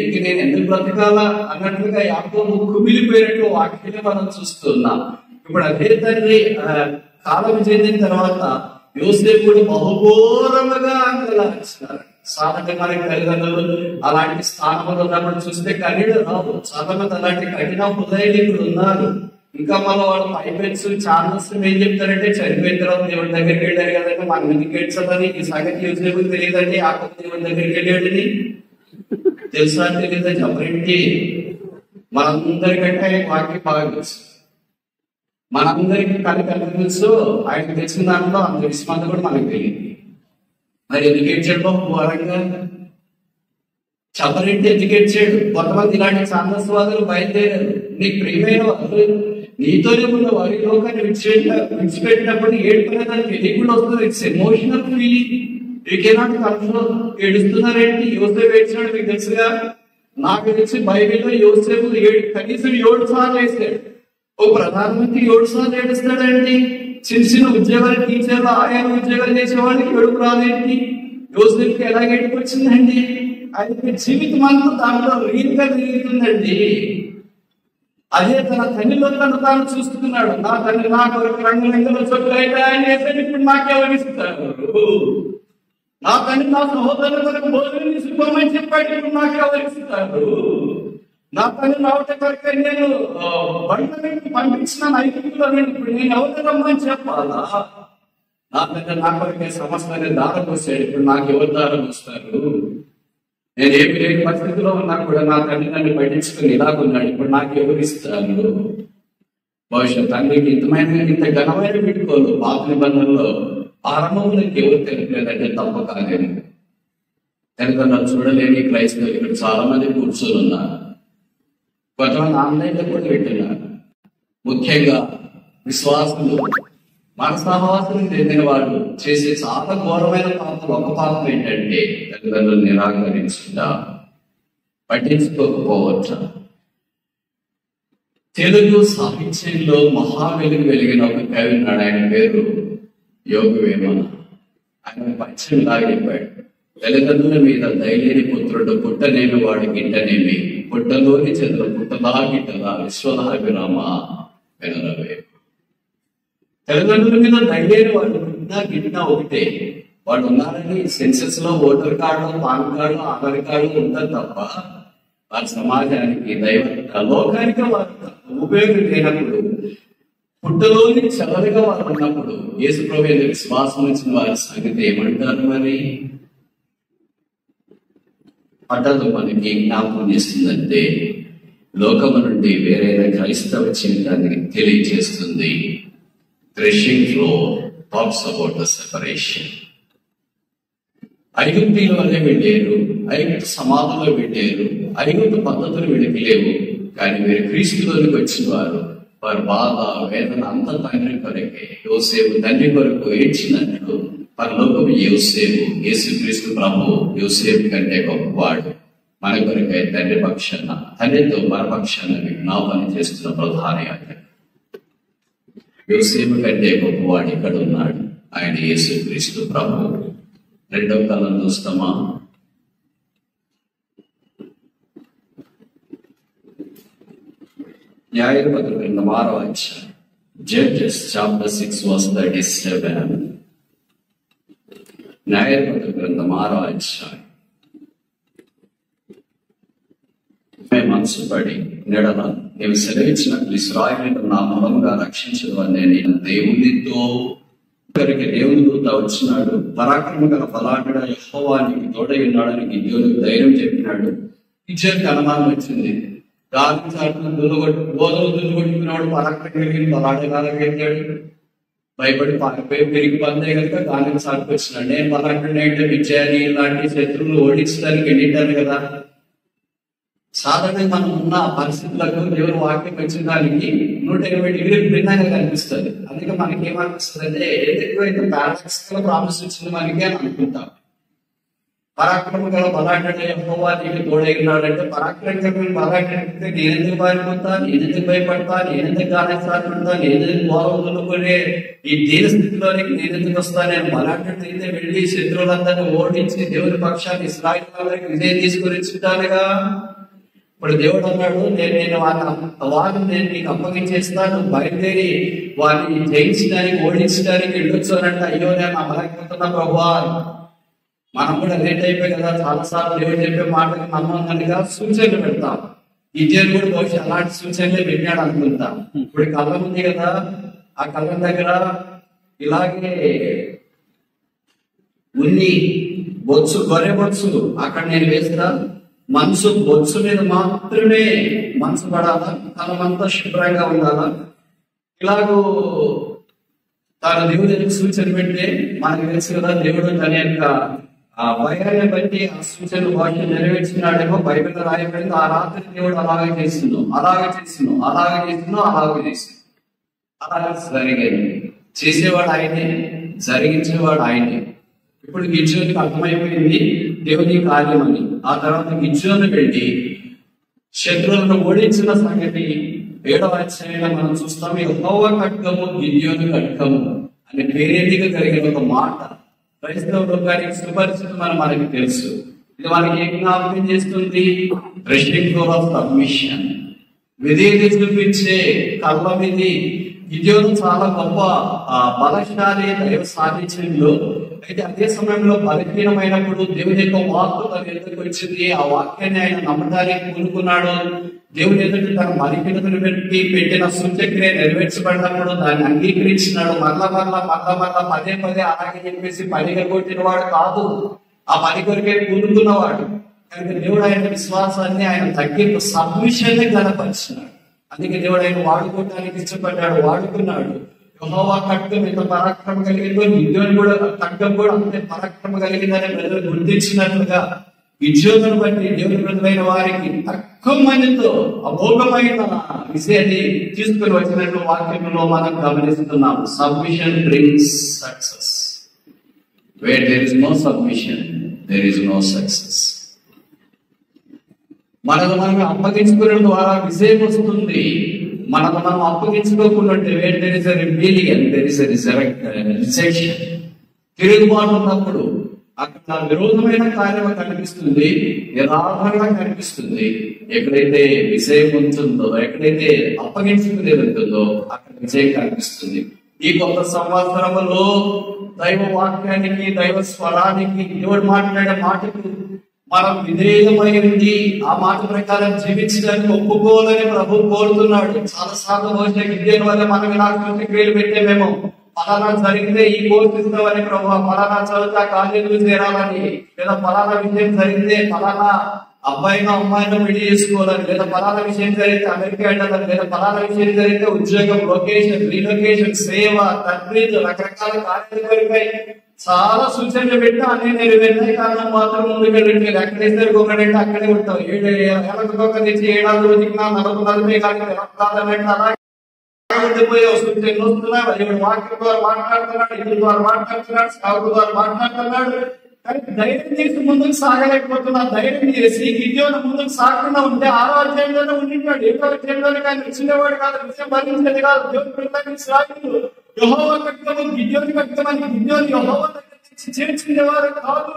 ఇంక నేను ఎందుకు బ్రతకాలా? అన్నట్లుగా యాకో కుమిలిపోయినట్టు వాక్యాన్ని మనం చూస్తున్నాం. ఇప్పుడు అదే తండ్రి కాలం చెందిన తర్వాత యోసేపు కూడా బహుఘోరముగా అంగలార్చినారు సాధారణంగా మనకి తల్లిదండ్రులు అలాంటి స్థానంలో ఉన్నప్పుడు చూస్తే కన్నీడు రావు. చాలా అలాంటి కఠిన హృదయకులు ఉన్నారు. ఇంకా మన వాళ్ళు పైపెట్స్ ఛానల్స్ ఏం చెప్తారంటే చనిపోయిన తర్వాత దేవుడి దగ్గరికి వెళ్ళారు కదంటే మన ఎందుకు ఏడ్చదని ఈ సంగతి యోసేపు తెలియదండి. ఆ కొత్త దేవుడి దగ్గరికి వెళ్ళాడని తెలుసా తెలియదు చెప్పండి? మనందరికంటే ఆయన వాక్యం బాగా తెలుసు. మనందరికీ కనుక తెలుసు. ఆయన తెలిసిన దాంట్లో అంత విశ్వాసం కూడా మనకు తెలియదు. మరి ఎందుకు ఏడ్చాడు బాబు ఘోరంగా చెప్పరింటి ఎందుకు ఏడ్చాడు కొంతమంది ఇలాంటి ఛాందస్వాదులు బయలుదేరారు. నీకు ప్రియమైన వాళ్ళు నీతోనే ఉన్న వారి లోకాన్ని విడిచిపెట్ట విడిచిపెట్టినప్పుడు ఏడుకునేదానికి ఎదిగుండా వస్తుంది. It's emotional feeling you cannot control ఏడుస్తున్నారేంటి? యోసేపు ఏడ్చినాడు మీకు తెలుసుగా? నాకు తెలిసి బైబిల్లో యోసేపు ఏడు కనీసం ఏడు సార్లు వేసాడు ఓ ప్రధానమంత్రి ఏడు సార్లు ఏడుస్తాడండి. చిన్న చిన్న ఉద్యోగాలు టీచర్లు ఆయన ఉద్యోగాలు చేసేవాళ్ళకి ఏడుపు రాదేంటి యోసేపుకి ఎలా ఏడుపు వచ్చిందండి ఆయనకి జీవితం అంతా దాంట్లో రీతిగా తిరుగుతుందండి. అదే తన తండ్రిలో తను తాను చూస్తున్నాడు. నా తండ్రి నాకు కొరకు రంగు రంగుల చోట్ల అయితే ఆయన వేసాడు ఇప్పుడు నాకెవరు నా తండ్రి నా సహోదరుల కొరకు భోజనం తీసుకోమని చెప్పాడు. ఇప్పుడు నాకెవరు ఇస్తారు నా తండ్రి రావట నేను ఆ, బండ్ల పంపించిన నైతికులు నేను ఇప్పుడు నేను ఎవరు చెప్పాలా? నా తండ్రి నా కొరకే సమస్తాన్ని దారం వస్తాడు ఇప్పుడు నాకు ఎవరు దారం వస్తారు నేను ఏమి లేని పరిస్థితిలో ఉన్నా కూడా నా తండ్రి నన్ను పట్టించుకుని ఇలాగున్నాడు ఇప్పుడు నాకు ఎవరు ఇస్తారు? బహుశా తండ్రికి ఇంతమైన ఇంత ఘనమైన పెట్టుకోలు పాత నిబంధనలో ఆరంభంలోకి ఎవరు తెలియలేదంటే తప్ప కాలేదు తల్లిదండ్రులు చూడలేని క్రైస్తవులు ఇక్కడ చాలా మంది కూర్చొని ఉన్నారు. కొంతమంది ఆన్లైన్లో కూడా పెట్టినారు ముఖ్యంగా విశ్వాసులు మన సహవాసం చెందిన వాళ్ళు చేసే చాలా ఘోరమైన పాపం ఒక పాపం ఏంటంటే తల్లిదండ్రులు నిరాకరించిందా పట్టించుకోకపోవచ్చా? తెలుగు సాహిత్యంలో మహా వెలుగు వెలిగిన ఒక కవి ఉన్నాడు ఆయన పేరు యోగి వేమన ఆయన పచ్చం లాగా చెప్పాడు మీద దయలేని పుత్రుడు పుట్టనేమి వాడి గిట్టనేమి? పుట్టలోని చంద్ర పుట్టలా గిట్టలా విశ్వనాభిరామ వెనరవే తెలంగాణ మీద దయలేని వాడు పుట్టినా గిట్ట ఒకటే. వాళ్ళు ఉన్నారని సెన్సెస్లో voter card PAN card Aadhaar card ఉంటుంది తప్ప వారి సమాజానికి దైవ లోకానికి వారు ఉపయోగం లేనప్పుడు పుట్టలోని చల్లగా వారు ఉన్నప్పుడు యేసు ప్రభు మీద విశ్వాసం వచ్చిన వారి సంగతి ఏమంటారు మరి? పట్టణం మనకి జ్ఞాపకం చేస్తుందంటే లోకము నుండి వేరైన క్రైస్తవ జీవితాన్ని తెలియజేస్తుంది threshing floor talks about the separation ఐగుప్తిలో వల్లే వెళ్ళారు ఐగుప్తు సమాధంలో వెళ్ళారు ఐగుప్తు పద్ధతులు వీళ్ళకి లేవు కానీ మీరు క్రీస్తులోనికి వచ్చిన వారు వారు బాధ వేదన అంత తండ్రి కొరకే. యోసేపు తండ్రి కొరకు ఏడ్చినట్లు పరలోకం యోసేపు యేసుక్రీస్తు ప్రభు యోసేపు కంటే గొప్పవాడు. మన కొరకై తండ్రి పక్షాన తండ్రితో మరపక్షాన విజ్ఞాపన చేస్తున్న ప్రధాన యాజకుడు. యోసేపు కంటే గొప్పవాడు ఇక్కడ ఉన్నాడు ఆయన యేసుక్రీస్తు ప్రభు. రెండవ కాలం చూస్తామా? న్యాయపత్రిక క్రింద ఆరో అధ్యాయం. Judges chapter six verse thirty seven. న్యాయపత్ర గ్రంథం ఆరో అధ్యాయం మేము మనసు పడి నెడల నీవు సెలవిచ్చినట్లు ఇస్రాయలు నా మూలంగా రక్షించడం నేను దేవునితో ఒకరికి దేవుని దూత వచ్చినాడు పరాక్రమ గల బలాఢ్యుడ యహోవానికి తోడై ఉన్నాడని గిద్యోనికి ధైర్యం చెప్పినాడు. ఇచ్చేకి అనుమానం వచ్చింది. దాని చాటును దుల్లగొట్టు బోధలు దుల్లగొట్టుకున్నాడు పరాక్రమ కలిగిన బలాఢ్యగాలకెళ్ళాడు భయపడి పారిపోయి పెరిగి పందే కనుక దానికి సరిపోతున్నాడు నేను బలాఢ్యుడు విజయాన్ని ఇలాంటి శత్రువులు ఓడించడానికి వెళ్ళింటాను కదా? సాధారణంగా మనం ఉన్న పరిస్థితులకు దేవుని వాక్యం వచ్చిన దానికి నూట ఇరవై డిగ్రీలు భిన్నంగా కనిపిస్తుంది. అందుకే మనకి ఏమనిపిస్తుంది అంటే ఏదైతే ఎక్కువైతే ప్రామిస్ వచ్చింది మనకి అని అనుకుంటాం. పరాక్రమ గల బలాఢ్యుడు యెహోవా నీకు తోడైనాడంటే పరాక్రమ గల బలాఢ్యుడితే నేను ఎందుకు నేనెందుకు ఎందుకు భయపడతాను ఎందుకు నేనెందుకు ఎందుకు వదులుకునే ఈ దీన స్థితిలోనికి నేనెందుకు వస్తాను? నేను బలాఢ్యుడు అయితే వెళ్ళి శత్రువులందరినీ ఓడించి దేవుని పక్షాన్ని ఇస్రాయిల్కి విజయం తీసుకుని ఇచ్చుంటానుగా ఇప్పుడు దేవుడు అన్నాడు నేను నేను వారిని వారిని నేను నీకు అప్పగించేస్తాను. బయలుదేరి వారిని జయించడానికి ఓడించడానికి వెళ్ళొచ్చు అనంటే అయ్యో నేను అమలకపోతున్నా ప్రభా మనం కూడా లేట్ అయిపోయి కదా చాలా సార్లు దేవుడు చెప్పే మాటకి నమ్మకం సూచనలు పెడతాం. విద్యను కూడా బహుశా అలాంటి సూచనలే పెట్టాడు అనుకుంటాం. ఇప్పుడు కళ్ళం ఉంది కదా ఆ కళ్ళం దగ్గర ఇలాగే ఉన్ని బొత్సు గొర్రె బొత్సు అక్కడ నేను వేస్తా మనసు బొత్సు మీద మాత్రమే మనసు పడాలా? కలమంతా శుభ్రంగా ఉండాలా? ఇలాగూ తాను దేవుడు సూచన పెడితే మనకు తెలుసు కదా దేవుడు తన యొక్క ఆ భయాన్ని బట్టి ఆ సూచన వాక్యం నెరవేర్చినాడేమో బైబిల్ రాయబడింది. ఆ రాత్రి దేవుడు అలాగే చేస్తున్నాం అలాగే చేస్తున్నాం అలాగే చేస్తున్నాం అలాగే చేస్తున్నాం అలాగే జరిగింది. చేసేవాడు ఆయనే జరిగించేవాడు ఆయనే. ఇప్పుడు గిజ్జోనికి అర్థమైపోయింది దేవుని కార్యం అని. ఆ తర్వాత గిజ్జోని వెళ్ళి శత్రువులను ఓడించిన సంగతి ఏడవ అధ్యాయంలో మనం చూస్తాం. యెహోవా ఖడ్గము గిద్యోను ఖడ్గము అనే పేరేదిగా కలిగిన ఒక మాట. క్రైస్తవ లోకానికి సుపరిచితం అని మనకి తెలుసు. ఇది మనకి ఏం జ్ఞాపకం చేస్తుంది. రెస్ట్రిక్ట్ ఆఫ్ సబ్మిషన్ విధేయత చూపించే కళ్ళ విధి. గిద్యోను చాలా గొప్ప బలశాలి దైవ సాధించడంలో అయితే అదే సమయంలో బలహీనమైనప్పుడు దేవుని యొక్క వాక్కు తన ఎదురుకు వచ్చింది. ఆ వాక్యాన్ని ఆయన నమ్మడానికి కూనుకున్నాడు దేవుని ఎదుట తన బలహీనతను పెట్టి పెట్టిన సూచక్రియ నెరవేర్చబడినప్పుడు దాన్ని అంగీకరించినాడు. మరల మరల మరల మరల పదే పదే అలాగే చెప్పేసి పనిగా కొట్టిన వాడు కాదు. ఆ పని కొరికే కూనుకున్నవాడు కనుక దేవుడు ఆయన విశ్వాసాన్ని ఆయన తగ్గింపు సబ్మిషన్ కనపరిచినాడు అందుకే దేవుడు ఆయన వాడుకోవడానికి ఇష్టపడ్డాడు వాడుకున్నాడు. యహోవా ఖడ్గం ఎంత పరాక్రమ కలిగిందో గిద్యోని కూడా ఖడ్గం కూడా అంతే పరాక్రమ కలిగిందని ప్రజలు గుర్తించినట్లుగా విద్యోగులను బట్టి దేవుని ప్రజలైన వారికి తక్కువ మందితో అమోఘమైన విషయాన్ని తీసుకుని వచ్చినట్టు వాక్యంలో మనం గమనిస్తున్నాం. Submission brings success where there is no submission there is no success మనల్ని మనం అప్పగించుకునే ద్వారా విజయం వస్తుంది. మనకు మనం అప్పగించుకోకుండా where is rebellion there is rejection తిరుగుబాటు ఉన్నప్పుడు అక్కడ విరోధమైన కార్యం కనిపిస్తుంది నిరాధారంగా కనిపిస్తుంది. ఎక్కడైతే విజయం ఉంటుందో ఎక్కడైతే అప్పగించుకునేది ఉంటుందో అక్కడ విజయం కనిపిస్తుంది. ఈ కొత్త సంవత్సరంలో దైవ వాక్యానికి దైవ స్వరానికి దేవుడు మాట్లాడే మాటకు మనం విధేయమై ఉండి ఆ మాట ప్రకారం జీవించడానికి ఒప్పుకోవాలని ప్రభు కోరుతున్నాడు. చాలా సార్లు వచ్చే విద్యను వల్ల మనం ఇలాంటి క్రియలు పెట్టే మేము ఫలానా జరిగితే ఈ కోర్సు ఇస్తామని ప్రభు ఫలానా చదువుతా కాలేజీలు చేరాలని లేదా ఫలానా విషయం జరిగితే ఫలానా అబ్బాయినో అమ్మాయినో పెళ్ళి చేసుకోవాలని లేదా ఫలానా విషయం జరిగితే అమెరికా వెళ్ళాలని లేదా ఫలానా విషయం జరిగితే ఉద్యోగం లొకేషన్ రీలొకేషన్ సేవ తండ్రి రకరకాల కార్యక్రమాలపై చాలా సూచనలు పెట్టినా అన్ని వెళ్ళే కారణం మాత్రం ముందుకు వెళ్ళట్లేదు ఎక్కడైతే ఒకడంటే అక్కడే ఉంటాం. ఏడు ఎలకొక తెచ్చి ఏడాది రోజుకి నా నలభై నలభై కానీ కాదన్నట్టు అలాగే ఉండిపోయే వస్తుంది ఎన్ని వస్తున్నాయి. ఎవరు వాక్యం ద్వారా మాట్లాడుతున్నాడు ఇద్దరు ద్వారా మాట్లాడుతున్నాడు సాగు ద్వారా మాట్లాడుతున్నాడు. కానీ ధైర్యం చేసి ముందుకు సాగలేకపోతున్నా ధైర్యం చేసి గిద్యోను ముందుకు సాగకుండా ఉంటే ఆరో అధ్యాయంలోనే ఉండిపోయాడు. ఏడో అధ్యాయంలోనే కానీ వచ్చినవాడు కాదు విజయం భరించేది కాదు. దేవుడు కృతజ్ఞత యహోవ కట్టము గిద్యోని కట్టమని గిద్యోని యహోవ దగ్గర నుంచి చేర్చుకునేవారు కాదు.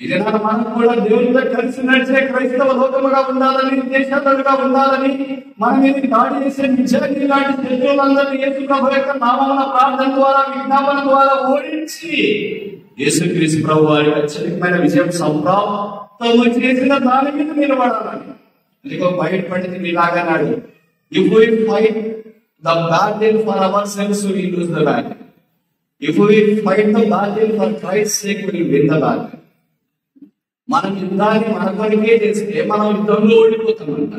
ఇది నా మనం కూడా దేవునితో కలిసి నడిచే క్రైస్తవ లోకముగా ఉండాలని దేశాంతరుగా ఉండాలని మన మీద దాడి చేసే నిజాన్ని లాంటి శత్రువులందరినీ యేసు ప్రభు యొక్క నామమున ప్రార్థన ద్వారా విజ్ఞాపన ద్వారా ఓడించి యేసుక్రీస్తు ప్రభు వారి అత్యధికమైన విజయం సంప్రాప్తము చేసిన దాని మీద నిలబడాలని. అందుకో బయట పండితులు ఇలాగన్నాడు if fight the battle for ourselves lose the battle. If we fight the battle for Christ's sake, we will win the battle. మనం యుద్ధాన్ని మన కొరికే చేస్తే మనం యుద్ధంలో ఓడిపోతామంట.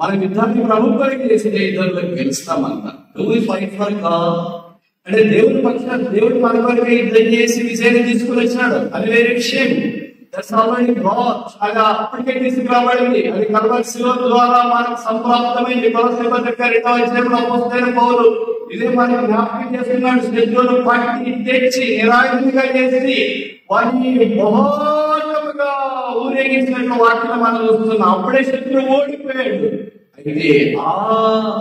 మనం యుద్ధాన్ని ప్రభు కొరికి చేస్తే యుద్ధంలో గెలుస్తామంట. డూ ఫైట్ ఫర్ గాడ్ అంటే దేవుడి పక్షాన దేవుడు మన కొరికే యుద్ధం చేసి విజయాన్ని తీసుకుని వచ్చినాడు. అది వేరే విషయం. దట్స్ ఆల్రెడీ గాడ్ అది అప్పటికే తీసుకురాబడింది. అది కలవరి ద్వారా మనకు సంప్రాప్తమైంది. కొలసేప దగ్గర రెండవ అధ్యాయంలో అపోస్తలైన పౌలు ఇదే మనకు జ్ఞాపకం చేస్తున్నాడు శత్రువులు పట్టి తెచ్చి నిరాయుధంగా చేసి వారిని బహోజముగా ఊరేగించినట్టు వాటిని మనం చూస్తున్నాం. అప్పుడే శత్రువు ఓడిపోయాడు. అయితే ఆ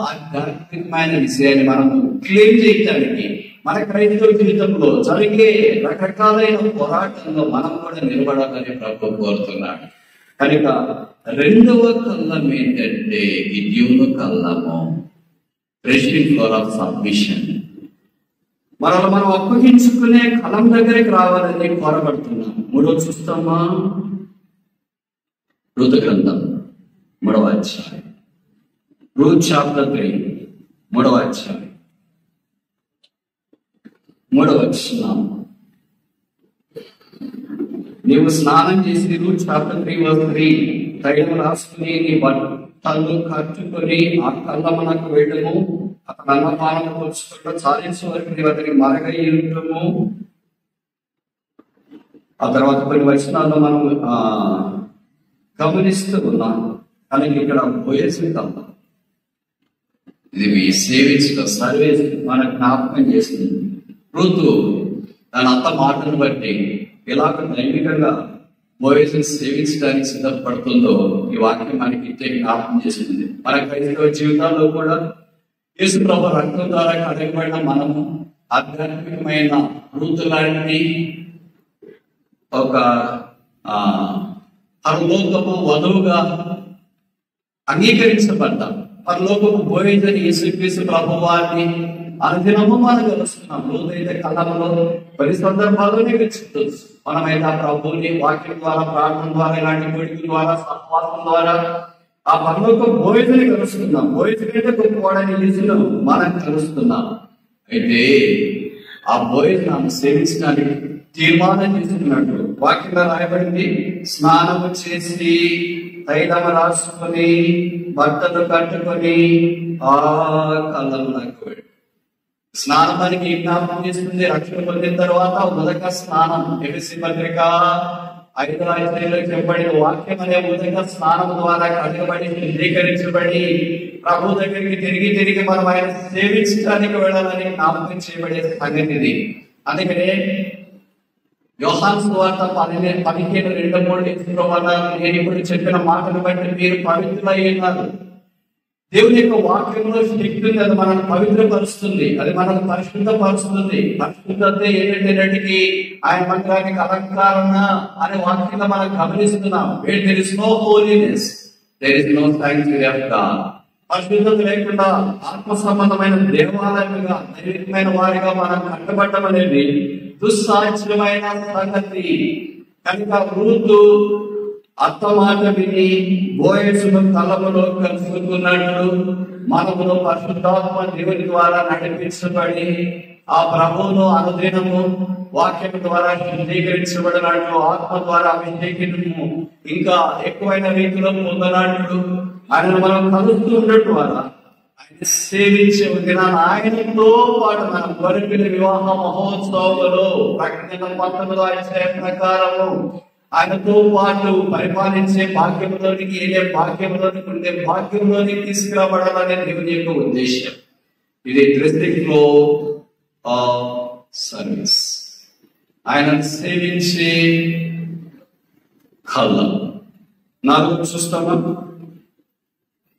ఆధ్యాత్మికమైన విషయాన్ని మనం క్లెయిమ్ చేయటానికి మన క్రైస్తవ జీవితంలో జరిగే రకరకాలైన పోరాటంలో మనం కూడా నిలబడాలని ప్రభు కోరుతున్నాడు. కనుక రెండవ కళ్ళం ఏంటంటే గిద్యూను కళ్ళము. ప్రెసిడెంట్ ఫ్లోర్ ఆఫ్ సబ్మిషన్ మనల్ని మనం అప్పగించుకునే కలం దగ్గరికి రావాలని కోరబడుతున్నాం. మూడో చూస్తామా? రుత గ్రంథం మూడవ అధ్యాయం. రూత్ చాప్టర్ త్రీ మూడవ అధ్యాయం. మూడవ స్నానం నీవు స్నానం చేసి రూత్ చాపత్రి త్రీ తైలం రాసుకుని నీ బట్టలు కట్టుకొని ఆ కళ్ళమనకు వెళ్ళము. అతను అన్నపానం పోల్చుకుంటూ చాలించే వరకు నీవు అతని మరగ ఉంటాము ఆ తర్వాత కొన్ని వచనాల్లో మనం ఆ గమనిస్తూ ఉన్నాం. కానీ ఇక్కడ పోయేసి కల్లా ఇది మీ సేవించడం సర్వీస్ మన జ్ఞాపకం చేస్తుంది రుతు దాని అంత మాటను బట్టి ఇలాగ దైవికంగా మోయేసిన సేవించడానికి సిద్ధపడుతుందో ఈ వాక్యం మనకి ఇచ్చే జ్ఞాపకం మన క్రైస్తవ జీవితాల్లో కూడా యేసు ప్రభు రక్తం ద్వారా కడగబడిన మనము ఆధ్యాత్మికమైన రుతు లాంటి ఒక ఆ పరలోకపు వధువుగా అంగీకరించబడ్డాం. పరలోకపు భోజన యేసుక్రీస్తు ప్రభు వారిని అనుదినము మనం కలుస్తున్నాం రోజైతే కళ్ళంలో పది సందర్భాల్లోనే తెలుసు మనమైతే ఆ ప్రభువుని వాక్యం ద్వారా ప్రార్థన ద్వారా ఇలాంటి కోడికల ద్వారా సహవాసం ద్వారా ఆ పనులకు భోజనం కలుస్తున్నాం భోజనం అంటే గొప్పవాడని యేసును మనం కలుస్తున్నాం అయితే ఆ భోజనం సేవించడానికి తీర్మానం చేసుకున్నట్టు వాక్యంలో రాయబడింది స్నానము చేసి తైలం రాసుకొని బట్టలు కట్టుకొని ఆ కళ్ళను నాకు స్నానానికి జ్ఞాపకం చేస్తుంది రక్షణ పొందిన తర్వాత ఉదక స్నానం ఎఫ్ఎస్సి పత్రిక ఐదు అధ్యాయంలో చెప్పబడిన వాక్యం అనే ఉదక స్నానం ద్వారా కడగబడి శుద్ధీకరించబడి ప్రభు దగ్గరికి తిరిగి తిరిగి మనం ఆయన సేవించడానికి వెళ్ళాలని జ్ఞాపకం చేయబడే సంగతి ఇది అందుకనే యోహాన్ సువార్త పదిహేను పదిహేను రెండు మూడు ఎత్తులో వల్ల నేను ఇప్పుడు చెప్పిన మాటను బట్టి మీరు పవిత్రులై దేవుని యొక్క వాక్యంలో శక్తి అది మనల్ని పవిత్రపరుస్తుంది. అది మనల్ని పరిశుద్ధపరుస్తుంది. పరిశుద్ధత ఏంటంటే ఆయన మంత్రానికి అలంకారణ అనే వాక్యంగా మనం గమనిస్తున్నాం. There is no holiness there is no sanctuary of God పరిశుద్ధత లేకుండా ఆత్మ సంబంధమైన దేవాలయంగా దైవికమైన వారిగా మనం కట్టబడడం అనేది దుస్సాధ్యమైన సంగతి. కనుక రూతు అత్త మాట విని బోయసును తలములో కలుసుకున్నట్లు మనమును పరిశుద్ధాత్మ దేవుని ద్వారా నడిపించబడి ఆ ప్రభువును అనుదినము వాక్యం ద్వారా శుద్ధీకరించబడినట్లు ఆత్మ ద్వారా అభిషేకము ఇంకా ఎక్కువైన రీతిలో పొందనట్లు ఆయన మనం కలుస్తూ ఉన్నట్టు వల్ల ఆయన సేవించే దినాన్ని ఆయనతో పాటు మనం గొరిపిన వివాహ మహోత్సవంలో ప్రకటన పత్రంలో ఆయన ప్రకారము ఆయనతో పాటు పరిపాలించే భాగ్యంలోనికి ఏదే భాగ్యంలోనికి ఉండే భాగ్యంలోనికి తీసుకురావడాలనే దేవుని యొక్క ఉద్దేశం ఇది డిస్ట్రిక్ట్లో సర్వీస్. ఆయన సేవించే కళ్ళ. నాలుగు చూస్తామా?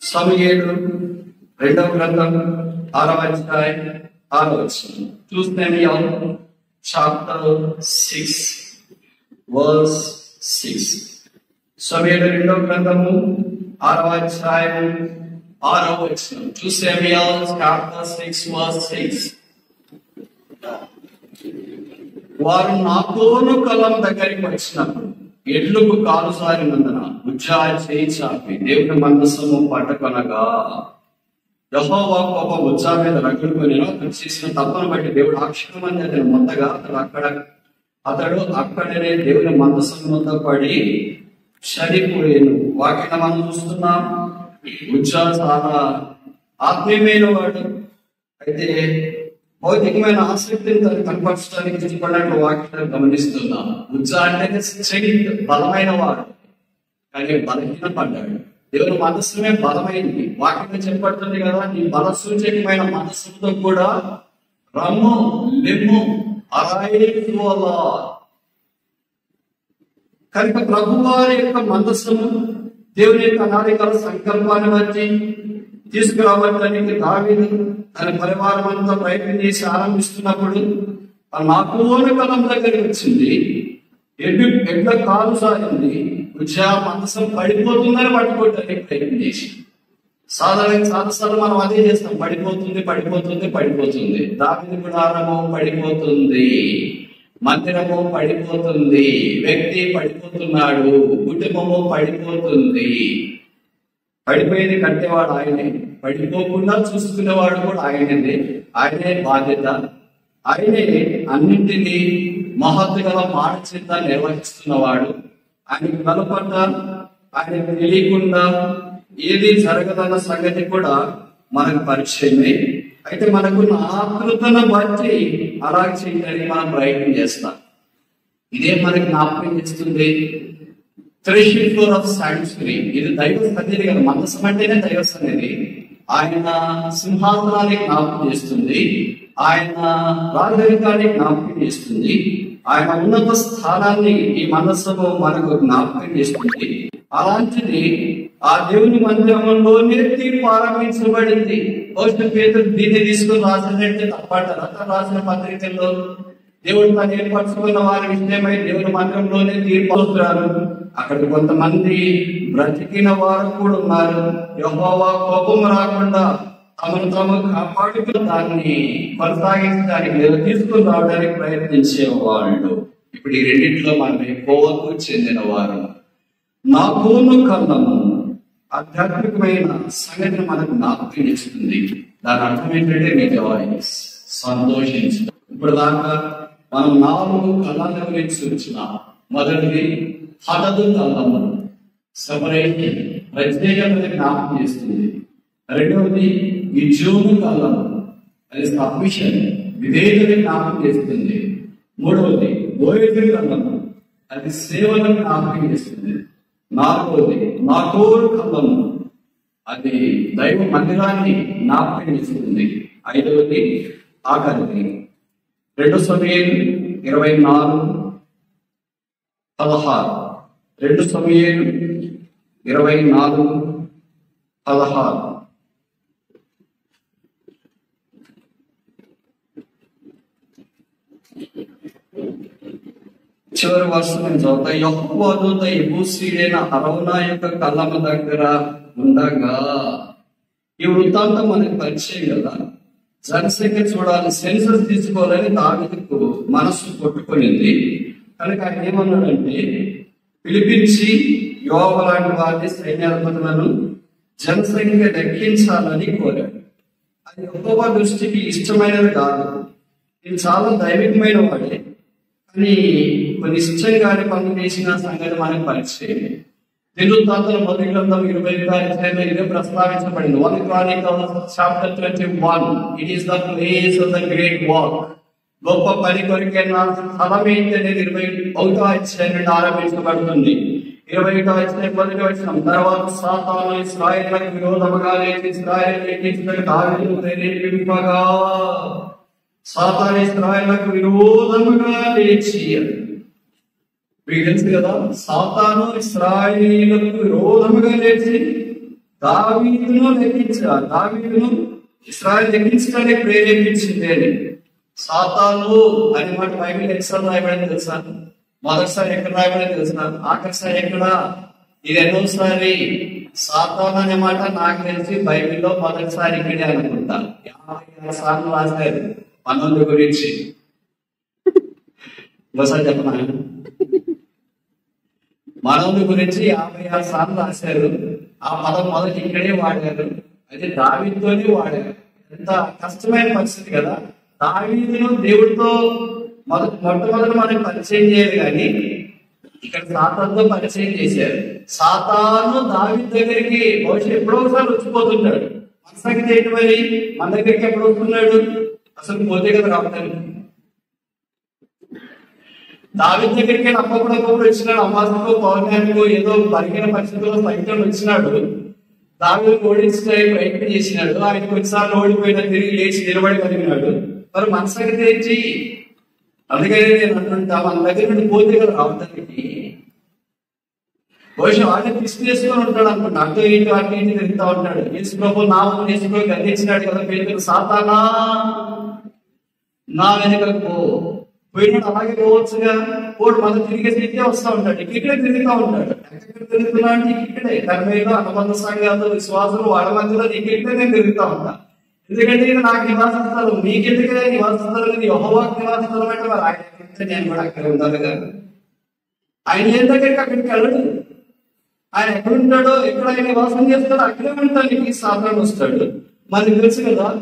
సమయేడు రెండవ గ్రంథం ఆరవ అధ్యాయం ఆరవ చూస్తే చాప్టర్ సిక్స్ వర్స్ సిక్స్. సమయేడు రెండో గ్రంథము ఆరవ అధ్యాయము ఆరవ వచనం. చూస్తే చాప్టర్ సిక్స్ వర్స్ సిక్స్. వారు నాకోను కలం దగ్గరికి వచ్చినప్పుడు ఎడ్లకు కాలు సారినందున ఉజ్జా చేయి చాపి దేవుని మందసము పట్టకొనగా యహోవా కోప ఉజ్జా మీద రగులుకొని అతను చేసిన తప్పను బట్టి దేవుడు ఆక్షేపమని అతను మొత్తగా అతను అక్కడ అతడు అక్కడనే దేవుని మందసం పడి చనిపోయాను వాక్యం మనం చూస్తున్నాం. ఉజ్జా చాలా ఆత్మీయమైన వాడు. అయితే భౌతికమైన ఆసక్తిని తను కనపరచడానికి ఇష్టపడినట్టు వాక్యాన్ని గమనిస్తున్నాం. ఉజ్జా అంటే స్ట్రెంగ్త్ బలమైన వాడు. కానీ బలహీన పడ్డాడు దేవుని మనస్సుమే బలమైంది. వాక్యం చెప్పబడుతుంది కదా నీ బల సూచకమైన మనస్సుతో కూడా రమ్ము లెమ్ము అరాయిలా కనుక ప్రభువారి యొక్క మనస్సును దేవుని యొక్క అనాదికాల సంకల్పాన్ని బట్టి తీసుకురావడానికి దావిని తన పరివారం అంతా ప్రయత్నం చేసి ఆరంభిస్తున్నప్పుడు ఆ నాకోన కలం దగ్గరికి వచ్చింది. ఎడ్డు ఎడ్ల కాలు సాగింది? వచ్చి ఆ మందసం పడిపోతుందని పట్టుకోవటానికి ప్రయత్నం చేసి సాధారణ చాలాసార్లు మనం అదే చేస్తాం. పడిపోతుంది పడిపోతుంది పడిపోతుంది. దావిది గుడారము పడిపోతుంది. మందిరము పడిపోతుంది. వ్యక్తి పడిపోతున్నాడు. కుటుంబము పడిపోతుంది. పడిపోయేది కట్టేవాడు ఆయనే. పడిపోకుండా చూసుకునేవాడు కూడా ఆయనదే ఆయనే బాధ్యత. ఆయనే అన్నింటినీ మహత్తుగా మాట నిర్వహిస్తున్నవాడు. ఆయనకు బలపడ్డ ఆయనకు తెలియకుండా ఏది జరగదన్న సంగతి కూడా మనకు పరిచయమే. అయితే మనకు ఆకృతను బట్టి అలా చేయడానికి మనం ప్రయత్నం చేస్తాం. ఇదే మనకి జ్ఞాపకం చేస్తుంది థ్రెషింగ్ ఫ్లోర్ ఆఫ్ సాంక్చురీ ఇది దైవ సన్నిధి కదా మనసు అంటేనే దైవ సన్నిధి. ఆయన సింహాసనాన్ని జ్ఞాపకం చేస్తుంది. ఆయన రాజరికాన్ని జ్ఞాపకం చేస్తుంది. ఆయన ఉన్నత స్థానాన్ని ఈ మనస్సులో మనకు జ్ఞాపకం చేస్తుంది. అలాంటిది ఆ దేవుని మందిరంలోనే తీర్పు ఆరంభించబడింది బహుశా పేదలు దీన్ని తీసుకుని రాసినట్టే తప్పట రత రాసిన పత్రికల్లో దేవుడు తను ఏర్పరచుకున్న వారి విషయమై దేవుని మందిరంలోనే తీర్పుతున్నారు అక్కడ కొంతమంది బ్రతికిన వారు కూడా ఉన్నారు. యహోవా కోపం రాకుండా తమను తాము కాపాడుకుని దాన్ని కొనసాగించడానికి లేదా తీసుకుని రావడానికి ప్రయత్నించే వాళ్ళు ఇప్పుడు ఈ రెండింటిలో మనం ఎక్కువకు చెందిన వారు నా కోను కళ్ళము ఆధ్యాత్మికమైన సంఘటన మనకు జ్ఞాపకం ఇస్తుంది దాని అర్థం ఏంటంటే రిజాయిస్ సంతోషించడం ఇప్పుడు దాకా మనం నాలుగు కళల గురించి వచ్చిన మొదటిది హఠదు కళ్ళము సెపరేషన్ ప్రత్యేకత జ్ఞాపకం చేస్తుంది. రెండవది విజయోను కళ్ళము అది సబ్మిషన్ విధేయతని జ్ఞాపకం చేస్తుంది. మూడవది బోయోజన కళ్ళము అది సేవలను జ్ఞాపకం చేస్తుంది. నాలుగోది నాకోరు కళ్ళము అది దైవ మందిరాన్ని జ్ఞాపకం చేస్తుంది ఐదవది ఆఖరిది రెండు సమయం ఇరవై నాలుగు పదహారు. రెండు సమయం ఇరవై నాలుగు పదహారు. చివరి వర్షం నేను చదువుతా ఎక్కువ దూత ఎబూసీడైన అరవనా యొక్క కళ్ళమ దగ్గర ఉండగా ఈ వృత్తాంతం మనకి పరిచయం కదా. జనసంఖ్య చూడాలి సెన్సస్ తీసుకోవాలని దావికు మనస్సు కొట్టుకునింది. కనుక ఆయన ఏమన్నాడంటే పిలిపించి యోగ లాంటి వారిని సైన్యాధిపతులను జనసంఖ్య లెక్కించాలని కోరాడు. అది యెహోవా దృష్టికి ఇష్టమైనది కాదు. నేను చాలా దైవికమైన వాడే కానీ కొన్ని పనులు చేసిన సంగతి మనకు పరిచయం దినవృత్తాంతాల మొదటి గ్రంథం ఇరవై అధ్యాయంలో ఇదే ప్రస్తావించబడింది. One Chronicle chapter twenty one it is the place of the great walk గొప్ప పని కొరికైనా స్థలం ఏంటి అనేది ఇరవై ఒకటో అధ్యాయం నుండి ఆరంభించబడుతుంది. ఇరవై ఒకటో అధ్యాయం మొదటి వచ్చిన తర్వాత సాతాను ఇస్రాయేళ్ళకు విరోధముగా లేచి ఇస్రాయేల్ లేచి దావీదును ప్రేరేపింపగా. సాతాన ఇస్రాయేళ్ళకు విరోధముగా లేచి మీకు తెలుసు కదా? సాతాను ఇస్రాయిలకు విరోధముగా లేచి దావీదును లెక్కించా దావీదును ఇస్రాయేల్ లెక్కించడానికి ప్రేరేపించింది అని. సాతాను అని మాట బైబిల్ ఎక్స్ట్రా రాయబడింది తెలుసా? మొదటిసారి ఎక్కడ రాయబడింది తెలుసా? ఆఖరిసారి ఎక్కడ? ఇది ఎన్నోసారి సాతాను అనే మాట నాకు తెలిసి బైబిల్లో మొదటిసారి ఇక్కడే అనుకుంటా. యాభై సార్లు రాశారు. పనుల గురించి. ఒకసారి చెప్పనా మనవుని గురించి యాభై ఆరు సార్లు రాశారు. ఆ పదం మొదటి ఇక్కడే వాడారు. అయితే దావీతోనే వాడారు. ఎంత కష్టమైన పరిస్థితి కదా. దావీదును దేవుడితో మొదటి మొట్టమొదటి మనం పరిచయం చేయాలి కానీ ఇక్కడ సాతాన్తో పరిచయం చేశారు. సాతాను దావి దగ్గరికి బహుశా ఎప్పుడో ఒకసారి వచ్చిపోతుంటాడు. మన సంగతి మరి? మన దగ్గరికి ఎప్పుడు వస్తున్నాడు? అసలు పోతే కదా రావటానికి దావి దగ్గరికి అప్పప్పుడప్పుడు వచ్చినాడు అమ్మాసకు పౌర్ణానికో ఏదో బలిగిన పరిస్థితుల్లో సైతం వచ్చినాడు. దావి ఓడించే ప్రయత్నం చేసినాడు. ఆయన కొన్నిసార్లు ఓడిపోయిన తిరిగి లేచి నిలబడి కలిగినాడు మరి మనసుకి తెచ్చి అందుకనే నేను అంటుంటా మన దగ్గర నుండి పోతే కదా రావడానికి బహుశా వాడిని తీసుకుని ఉంటాడు అనుకో నాతో ఏంటి అటు ఏంటి తిరుగుతా ఉంటాడు. యేసు ప్రభు నామం యేసు ప్రభు అందించినాడు కదా పేరు సాతానా నా వెనుక పో. పోయినాడు అలాగే పోవచ్చుగా. పోడు మళ్ళీ తిరిగి తిరిగి వస్తా ఉంటాడు. ఇక్కడే తిరుగుతూ ఉంటాడు. ఎక్కడ తిరుగుతున్నా అంటే ఇక్కడే. కర్మేలో అనుబంధ సంఘాలు విశ్వాసాలు వాళ్ళ మధ్యలో ఇక్కడే నేను తిరుగుతా ఉంటా. ఎందుకంటే ఇది నాకు నివాస స్థలం. మీకెందుకే నివాస స్థలం ఇది యెహోవాకు నివాస స్థలం అంటే మరి ఆయన నేను కూడా అక్కడ ఉండాలి కదా. ఆయన ఏం దగ్గరికి అక్కడికి వెళ్ళడు? ఆయన ఎక్కడుంటాడో ఎక్కడ ఆయన నివాసం చేస్తాడో అక్కడే ఉంటాడు. ఈ సాధారణ వస్తాడు. మరి తెలుసు కదా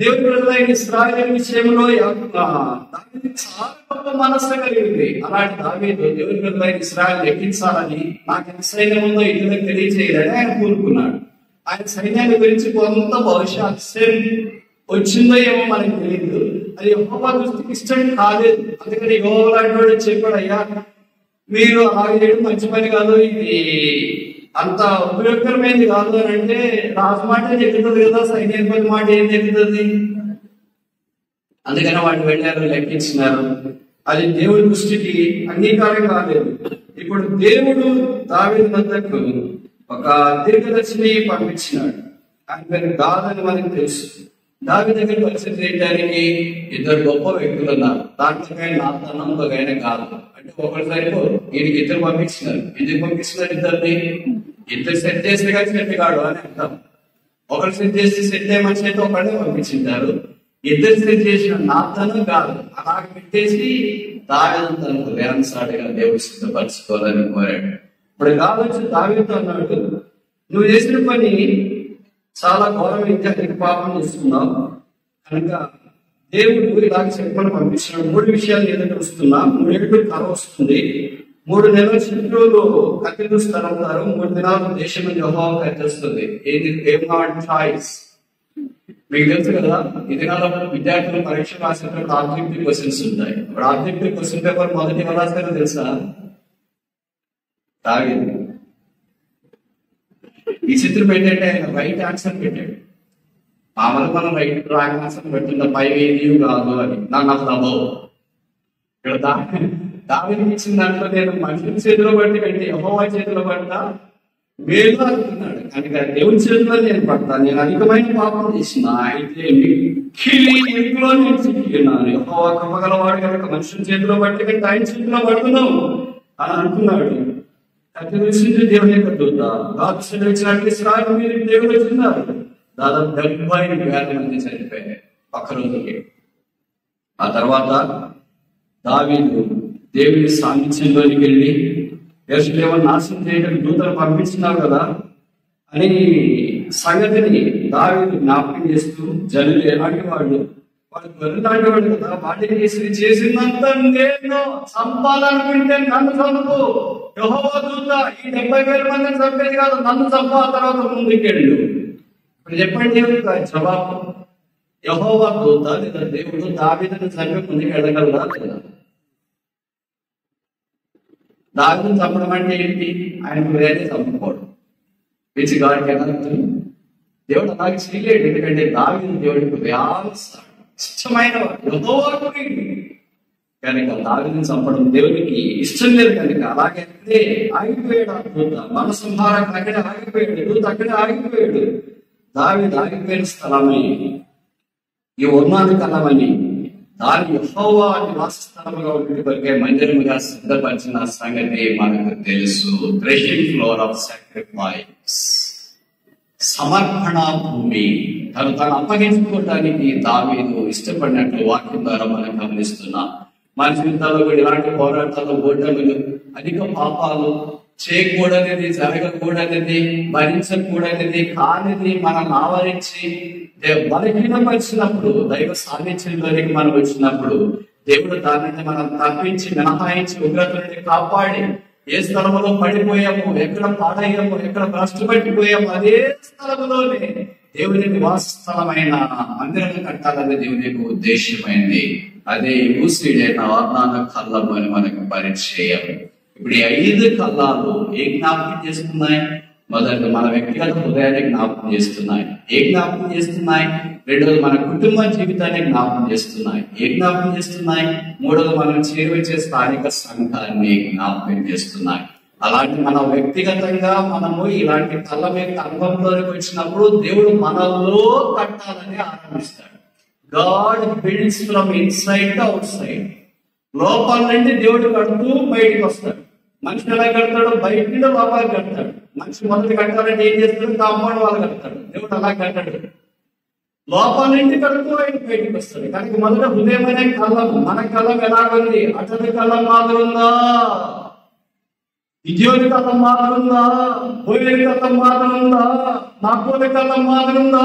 దేవుడి బిడ్డలైన ఇస్రాయల్ విషయంలో చాలా గొప్ప మనస్సు కలిగింది అలాంటి దావేది దేవుడి బిడ్డలైన ఇస్రాయల్ లెక్కించాలని నాకు ఎంత సైన్యం ఉందో ఇతరులకు తెలియజేయాలని ఆయన కోరుకున్నాడు. ఆయన సైన్యాన్ని గురించి కొంత భవిష్యత్ అతిశయం వచ్చిందో ఏమో మనకు తెలియదు. అది యహోవా దృష్టికి ఇష్టం కాలేదు. అందుకని యహోవా లాంటి వాడు చెప్పాడు అయ్యా మీరు అలాగే చేయడం మంచి పని కాదు. ఇది అంత ఉపయోగకరమైనది కాదు అని అంటే రాజు మాట చెప్తుంది కదా సైన్యాధిపతి మాట ఏం చెప్తుంది అందుకని వాటిని వెళ్ళారు లెక్కించినారు. అది దేవుడి దృష్టికి అంగీకారం కాలేదు. ఇప్పుడు దేవుడు దావీదు వద్దకు ఒక దీర్ఘదర్శిని పంపించినాడు. ఆయన పేరు గాదని మనకు తెలుసు. దావి దగ్గర పరిస్థితి చేయడానికి ఇద్దరు గొప్ప వ్యక్తులు ఉన్నారు. దాంట్లో నా ఒక కాదు. అంటే ఒకటి ఈయనకి ఇద్దరు పంపించినారు. ఎందుకు పంపిస్తున్నారు ఇద్దరిని? ఇద్దరు సెట్ చేస్తే కానీ సెట్ కాడు అని అర్థం. ఒకరు సెట్ చేసి సెట్ అయ్యే మనిషి అయితే ఒకడే పంపించింటారు ఇద్దరు సెట్ చేసిన నాతను కాదు. అలా పెట్టేసి దావేది తనకు వేరంసాటిగా దేవుడు సిద్ధపరచుకోవాలని కోరాడు. ఇప్పుడు కావచ్చు దావేది అన్నాడు నువ్వు చేసిన పని చాలా ఘోరమైన నీకు పాపం వస్తున్నావు కనుక దేవుడు ఇలాగ చెప్పని పంపించిన మూడు విషయాలు ఏదైతే వస్తున్నా మూడేళ్ళు కర వస్తుంది. మూడు నెలల శత్రువులు కత్తిలు స్థలంతారు. మూడు దినాలు దేశం యహోవా కట్టేస్తుంది ఏది ఏం చాయిస్? మీకు తెలుసు కదా ఈ దినాల్లో విద్యార్థులు పరీక్ష రాసేటప్పుడు ఆబ్జెక్టివ్ క్వశ్చన్స్ ఉంటాయి. ఇప్పుడు ఆబ్జెక్టివ్ క్వశ్చన్ పేపర్ మొదటి ఎవరు రాస్తారో తెలుసా? తాగింది. ఈ చిత్రం ఏంటంటే ఆయన రైట్ ఆన్సర్ పెట్టాడు. మామూలు మనం రైట్ రాంగ్ ఆన్సర్ పెడుతున్న పై ఏది కాదు అని. నన్ను అసలు ఇక్కడ దావిని ఇచ్చిన దాంట్లో నేను మనుషుల చేతిలో పడితే కంటే యహోవా చేతిలో పడతా? మేలు అనుకున్నాడు కనుక దేవుని చేతిలో నేను పడతా? నేను అధికమైన పాపం చేసిన? అయితే మిక్కిలి ఇంట్లో నేను చిక్కినాను యహోవా కృపగలవాడు కనుక మనుషుల చేతిలో పడితే కంటే ఆయన చేతిలో పడుతున్నావు అని అనుకున్నాడు కత్తి వచ్చింది దేవుని యొక్క దూత. బాక్సులు వచ్చినట్టు ఇస్రాయల్ మీరు దేవుడు వచ్చినారు దాదాపు డెబ్బై వేల మంది చనిపోయారు ఒక్క రోజుకి. ఆ తర్వాత దావీదు దేవుని సాన్నిధ్యంలోనికి వెళ్ళి యశ్లేమని నాశనం చేయడానికి దూతలు పంపించినారు కదా అని సంగతిని దావీదు జ్ఞాపకం చేస్తూ జనులు ఎలాంటి వాళ్ళు? వాళ్ళు గొర్రె లాంటి వాడు కదా వాటిని చేసి చేసిందంత నేను చంపాలనుకుంటే నన్ను చంపు. యెహోవా దూత ఈ డెబ్బై వేల మందిని చంపేది కాదు నన్ను చంప తర్వాత ముందుకెళ్ళు. ఇప్పుడు చెప్పండి జవాబు. యహోవా దూత లేదా దేవుడు దావిదని చంపి ముందుకు వెళ్ళగలరా లేదా? దావీదుని చంపడం అంటే ఏంటి? ఆయనకు వేరే చంపుకోవడం. విచ్ గాడ్ కెనర్తు దేవుడు అలాగే చేయలేడు. ఎందుకంటే దావీదు దేవుడికి వ్యాసాడు ఇష్టమైన కనుక దావిని చంపడం దేవునికి ఇష్టం లేదు కనుక అలాగే ఆగిపోయాడు మన సంహారం అక్కడే ఆగిపోయాడు. దూత అక్కడే ఆగిపోయాడు. దావి ఆగిపోయిన స్థలమని ఈ ఉన్నాను కలమని దాని యహోవా నివాస స్థలముగా కొరికే మందిరముగా సిద్ధపరిచిన సంగతి మనకు తెలుసు. థ్రెషింగ్ ఫ్లోర్ ఆఫ్ సాక్రిఫైస్ సమర్పణ భూమి. తను తను అప్పగించుకోవడానికి దావీదు ఇష్టపడినట్లు వాక్యం ద్వారా మనం గమనిస్తున్నాం. మన జీవితాల్లో కూడా ఇలాంటి పోరాటాలు ఓటములు అధిక పాపాలు చేయకూడనిది జరగకూడనిది భరించకూడనిది కానిది మనం ఆవరించి దే- బలహీనపరిచినప్పుడు దైవ సాన్నిధ్యంలోనికి మనం వచ్చినప్పుడు దేవుడు దానిని మనం తప్పించి మినహాయించి ఉగ్రత నుండి కాపాడి ఏ స్థలంలో పడిపోయాము ఎక్కడ పాడయ్యాము ఎక్కడ భ్రష్టపట్టిపోయాము అదే స్థలంలోనే దేవుని నివాస స్థలమైన మందిరాన్ని కట్టాలనే దేవుని యొక్క ఉద్దేశమైంది. అదే ఊసిడైన వర్ణాన కళ్ళము అని మనకు పరిచయం. ఇప్పుడు ఈ ఐదు కళ్ళాలు ఏ జ్ఞాపకం చేస్తున్నాయి? మొదటి మన వ్యక్తిగత హృదయాన్ని జ్ఞాపకం చేస్తున్నాయి. ఏ జ్ఞాపకం చేస్తున్నాయి? రెండోది మన కుటుంబ జీవితాన్ని జ్ఞాపకం చేస్తున్నాయి. ఏ జ్ఞాపకం చేస్తున్నాయి? మూడోది మనం చేరువచ్చే స్థానిక సంఘాన్ని జ్ఞాపకం చేస్తున్నాయి. అలాంటి మన వ్యక్తిగతంగా మనము ఇలాంటి కళ్ళ మీద అనుభవంలోకి వచ్చినప్పుడు దేవుడు మనలో కట్టాలని ఆరంభిస్తాడు. God builds from inside to outside. లోపల నుండి దేవుడు కడుతూ బయటకు వస్తాడు. మనిషి ఎలా కడతాడు బయట నుండి లోపాలు కడతాడు. మనిషి మొదటి కట్టాలంటే ఏం చేస్తాడు? కాంపౌండ్ వాళ్ళు కడతాడు. దేవుడు అలా కట్టాడు. లోపల నుండి కడుతూ ఆయన బయటకు వస్తాడు కానీ మొదట హృదయం అనే కళ్ళం మన కళ్ళం ఎలాగుంది? అతని కళ్ళం మాదిరుందా? విజయోని కళ్ళం మాదిరుందా? భోజని కళ్ళం మాదిరుందా? నాకోని కళ్ళం మాదిరుందా?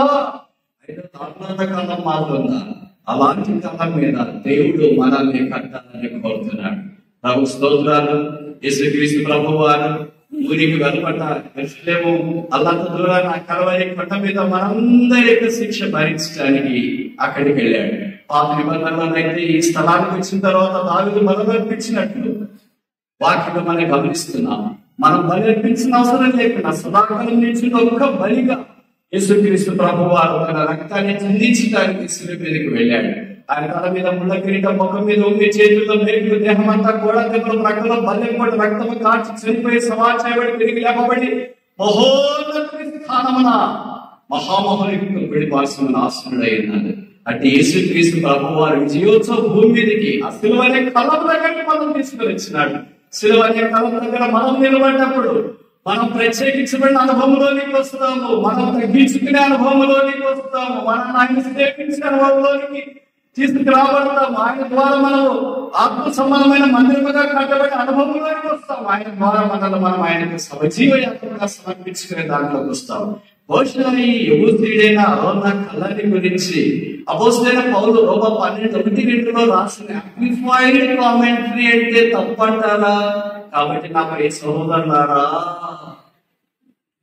అయితే తాత్నాథ కళ్ళం మాదిరుందా? అలాంటి కళ్ళం మీద దేవుడు మనల్ని కట్టాలని కోరుతున్నాడు. నాకు స్తోత్రాలు. యేసుక్రీస్తు ప్రభు వారు ఊరికి వెలుపట ఎరుసలేము అల్లంత దూరాన్ని ఆ కలవరి మీద మనందరి యొక్క శిక్ష భరించడానికి అక్కడికి వెళ్ళాడు. పాత నిబంధనలో అయితే ఈ స్థలానికి వచ్చిన తర్వాత దావిదు మొదలర్పించినట్లు వాక్యం మనం గమనిస్తున్నాం. మనం బలి అర్పించిన అవసరం లేకుండా సదాకాలం నుంచి ఒక్క బలిగా యేసుక్రీస్తు ప్రభు వారు తన రక్తాన్ని చెందించడానికి శిలువ మీదకి వెళ్ళాడు. ఆయన తల మీద ముళ్ళ కిరీటం ముఖం మీద ఉంది చేతుల్లో మెరుగు దేహం అంతా కూడా దెబ్బలు రక్తంలో బల్లెం పడి రక్తము కాచి చనిపోయి సమాచారం తిరిగి లేపబడి మహోన్నత స్థానమున మహామహునికి వెళ్ళిపోవాల్సిన ఆసనుడై ఉన్నాడు. అటు యేసుక్రీస్తు ప్రభు వారి జీవోత్సవ భూమి మీదకి ఆ సిలువ అనే కలం దగ్గర మనం తీసుకుని వచ్చినాడు. సిలువ అనే కలం దగ్గర మనం నిలబడినప్పుడు మనం ప్రత్యేకించబడిన అనుభవంలోనికి వస్తాము మనం తగ్గించుకునే అనుభవంలోనికి వస్తాము మనం ఆయన అనుభవంలోనికి తీసుకురాబడతాం ఆయన ద్వారా మనం ఆత్మ సంబంధమైన మందిరముగా కట్టబడి అనుభవంలోకి వస్తాం. ఆయన ద్వారా మనల్ని మనం ఆయనకు సజీవ యాత్రగా సమర్పించుకునే దాంట్లోకి వస్తాం. బహుశా ఈ యువతీడైన రోమ కళ్ళని గురించి అపోసైన పౌరులు రోమ పన్నెండు ఒకటి రెండులో రాసిన అప్లిఫైడ్ కామెంటరీ అంటే తప్పంటారా? కాబట్టి నా ప్రియ సహోదరులారా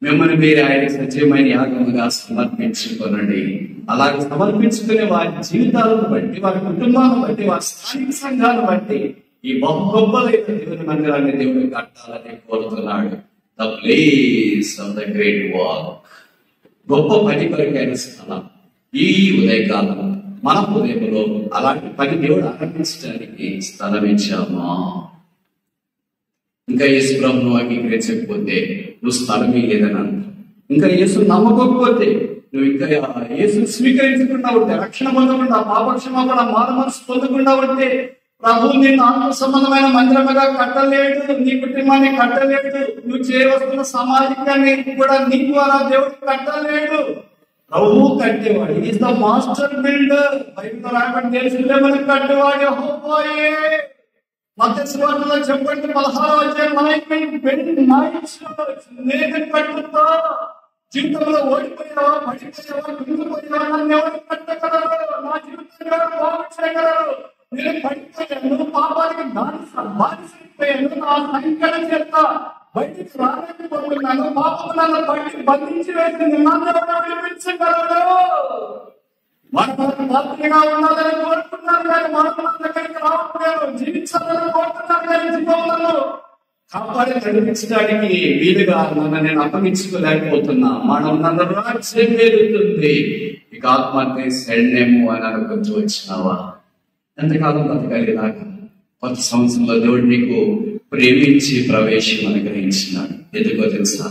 మిమ్మల్ని మీరు ఆయన సజీవమైన యాగముగా సమర్పించుకోనండి. అలాగే సమర్పించుకునే వారి జీవితాలను బట్టి వారి కుటుంబాలను బట్టి వారి స్థానిక సంఘాలను బట్టి ఈ బహు గొప్పలైన దేవుని మందిరాన్ని దేవుడు కట్టాలని కోరుతున్నాడు. The place of the great walk గొప్ప పని కొరకైన స్థలం. ఈ ఉదయకాలం మన హృదయంలో అలాంటి పని దేవుడు ఆరంభించడానికి స్థలం ఇచ్చామా ఇంకా యేసు ప్రభును అంగీకరించకపోతే నువ్వు స్థలమే లేదని అంటావు ఇంకా యేసు నమ్మకపోతే నువ్వు ఇంకా యేసు స్వీకరించకుండా ఉంటే రక్షణ పొందకుండా పాపక్షమాపణ మాన మనసు పొందకుండా ఉంటే ప్రభు నేను ఆత్మ సంబంధమైన మందిరముగా కట్టలేడు నీ కుటుంబాన్ని కట్టలేడు నువ్వు చేయవలసిన సామాజికాన్ని కూడా నీ ద్వారా దేవుడు కట్టలేడు. ప్రభు కట్టేవాడు ఈజ్ ద మాస్టర్ బిల్డర్ బయట రాయబడి తెలిసిందే మనకు కట్టేవాడు యెహోవాయే మత్స్యవార్తలో చెప్పండి పదహారు అధ్యాయం నేను కట్టుతా జీవితంలో ఓడిపోయావా పడిపోయావా కుంగిపోయావా నన్ను ఎవరు కట్టగలరు నా జీవితాన్ని ఎవరు బాగు చేయగలరు నేను పడిపోయాను పాపానికి బానిస బానిసైపోయాను నా సంకట చేత బయటికి రాలేకపోతున్నాను పాపం నన్ను బయటికి బంధించి వేసింది నన్ను ఎవరు విడిపించగలరు? మనం పాత్రగా ఉండాలని కోరుకుంటున్నారు కానీ మనం దగ్గరికి రావట్లేదు. జీవించాలని కోరుతున్నారు కానీ జీవంలో కాపాడి నడిపించడానికి వీలుగా నన్ను నేను అప్పగించుకోలేకపోతున్నా మనం నన్ను రాజ్యం పెరుగుతుంది ఇక ఆత్మహత్య సైన్యము అని అనుకుంటూ వచ్చినావా? ఎంతకాలం బతకాలి ఇలాగా కొత్త సంవత్సరంలో దేవుడు నీకు ప్రేమించి ప్రవేశం అనుగ్రహించినాడు ఎందుకో తెలుసా?